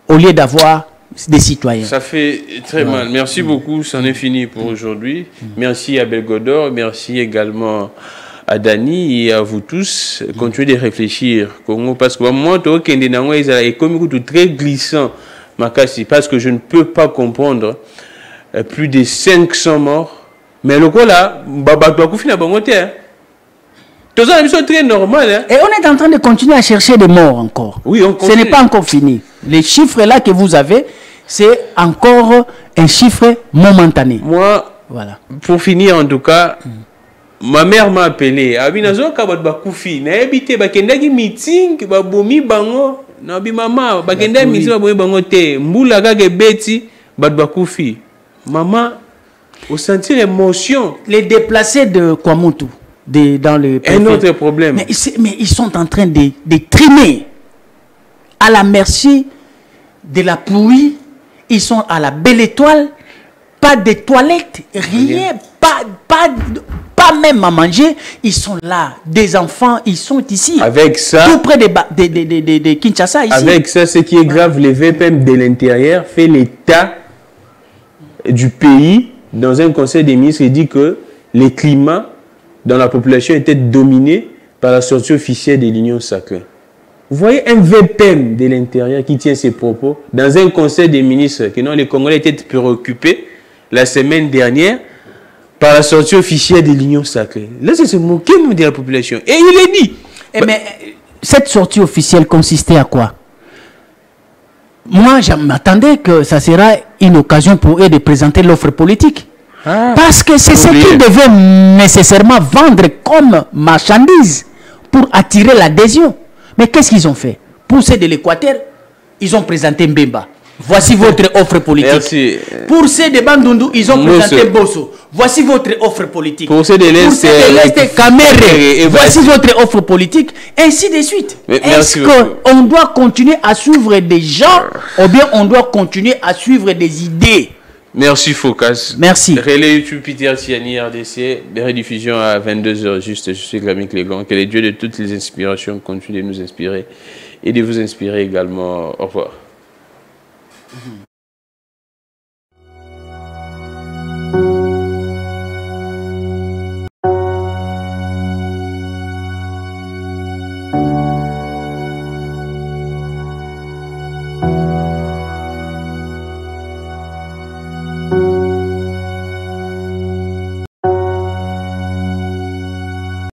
au lieu d'avoir des citoyens. Ça fait très mal. Merci beaucoup. C'en est fini pour aujourd'hui. Merci à Belgodor. Merci également à Dani et à vous tous. Continuez de réfléchir. Congo, parce que moi, comme très glissant. Parce que je ne peux pas comprendre euh, plus de 500 morts mais le là, bato bakufi na bango te. Toza na très normal. Hein? Et on est en train de continuer à chercher des morts encore. Oui, on continue. Ce n'est pas encore fini. Les chiffres là que vous avez, c'est encore un chiffre momentané. Moi, voilà. pour finir en tout cas, mm. ma mère m'a appelé. Abi nazoka bato bakufi. Na ebite bakendaki meeting babomi bango. Na bi mama bakendaki meeting babomi bango te. Mbula kaka ebeti bato bakufi. Maman vous sentez l'émotion. Les déplacés de Kwamutu, de, dans le... Un autre problème. Mais, mais, ils sont en train de, de trimer à la merci de la pluie. Ils sont à la belle étoile. Pas de toilettes, rien, pas, pas, pas même à manger. Ils sont là. Des enfants, ils sont ici. Avec ça. Tout près de, de, de, de, de Kinshasa, ici. Avec ça, ce qui est grave, les VPM de l'intérieur fait l'état du pays dans un conseil des ministres, il dit que les climats dans la population étaient dominés par la sortie officielle de l'Union sacrée. Vous voyez un VPM de l'intérieur qui tient ses propos dans un conseil des ministres que non, les Congolais étaient préoccupés la semaine dernière par la sortie officielle de l'Union sacrée. Là, c'est se moquer de la population. Et il est dit. Eh, mais cette sortie officielle consistait à quoi? Moi, je m'attendais que ça sera une occasion pour eux de présenter l'offre politique. Ah. Parce que c'est ce qu'ils devaient nécessairement vendre comme marchandise pour attirer l'adhésion. Mais qu'est-ce qu'ils ont fait? Pour ceux de l'Équateur, ils ont présenté Mbemba. Voici votre offre politique. Merci. Pour ceux de Bandundu, ils ont présenté Bosso. Voici votre offre politique. Pour ceux de l'Est, Caméré. Voici votre offre politique. Ainsi de suite. Est-ce qu'on doit continuer à suivre des gens ou bien on doit continuer à suivre des idées? Merci Focas. Merci. Relais YouTube Peter Tiani RDC, rediffusion à 22h juste. Je suis Glamik Legon. Que les dieux de toutes les inspirations continuent de nous inspirer et de vous inspirer également. Au revoir. Mm-hmm.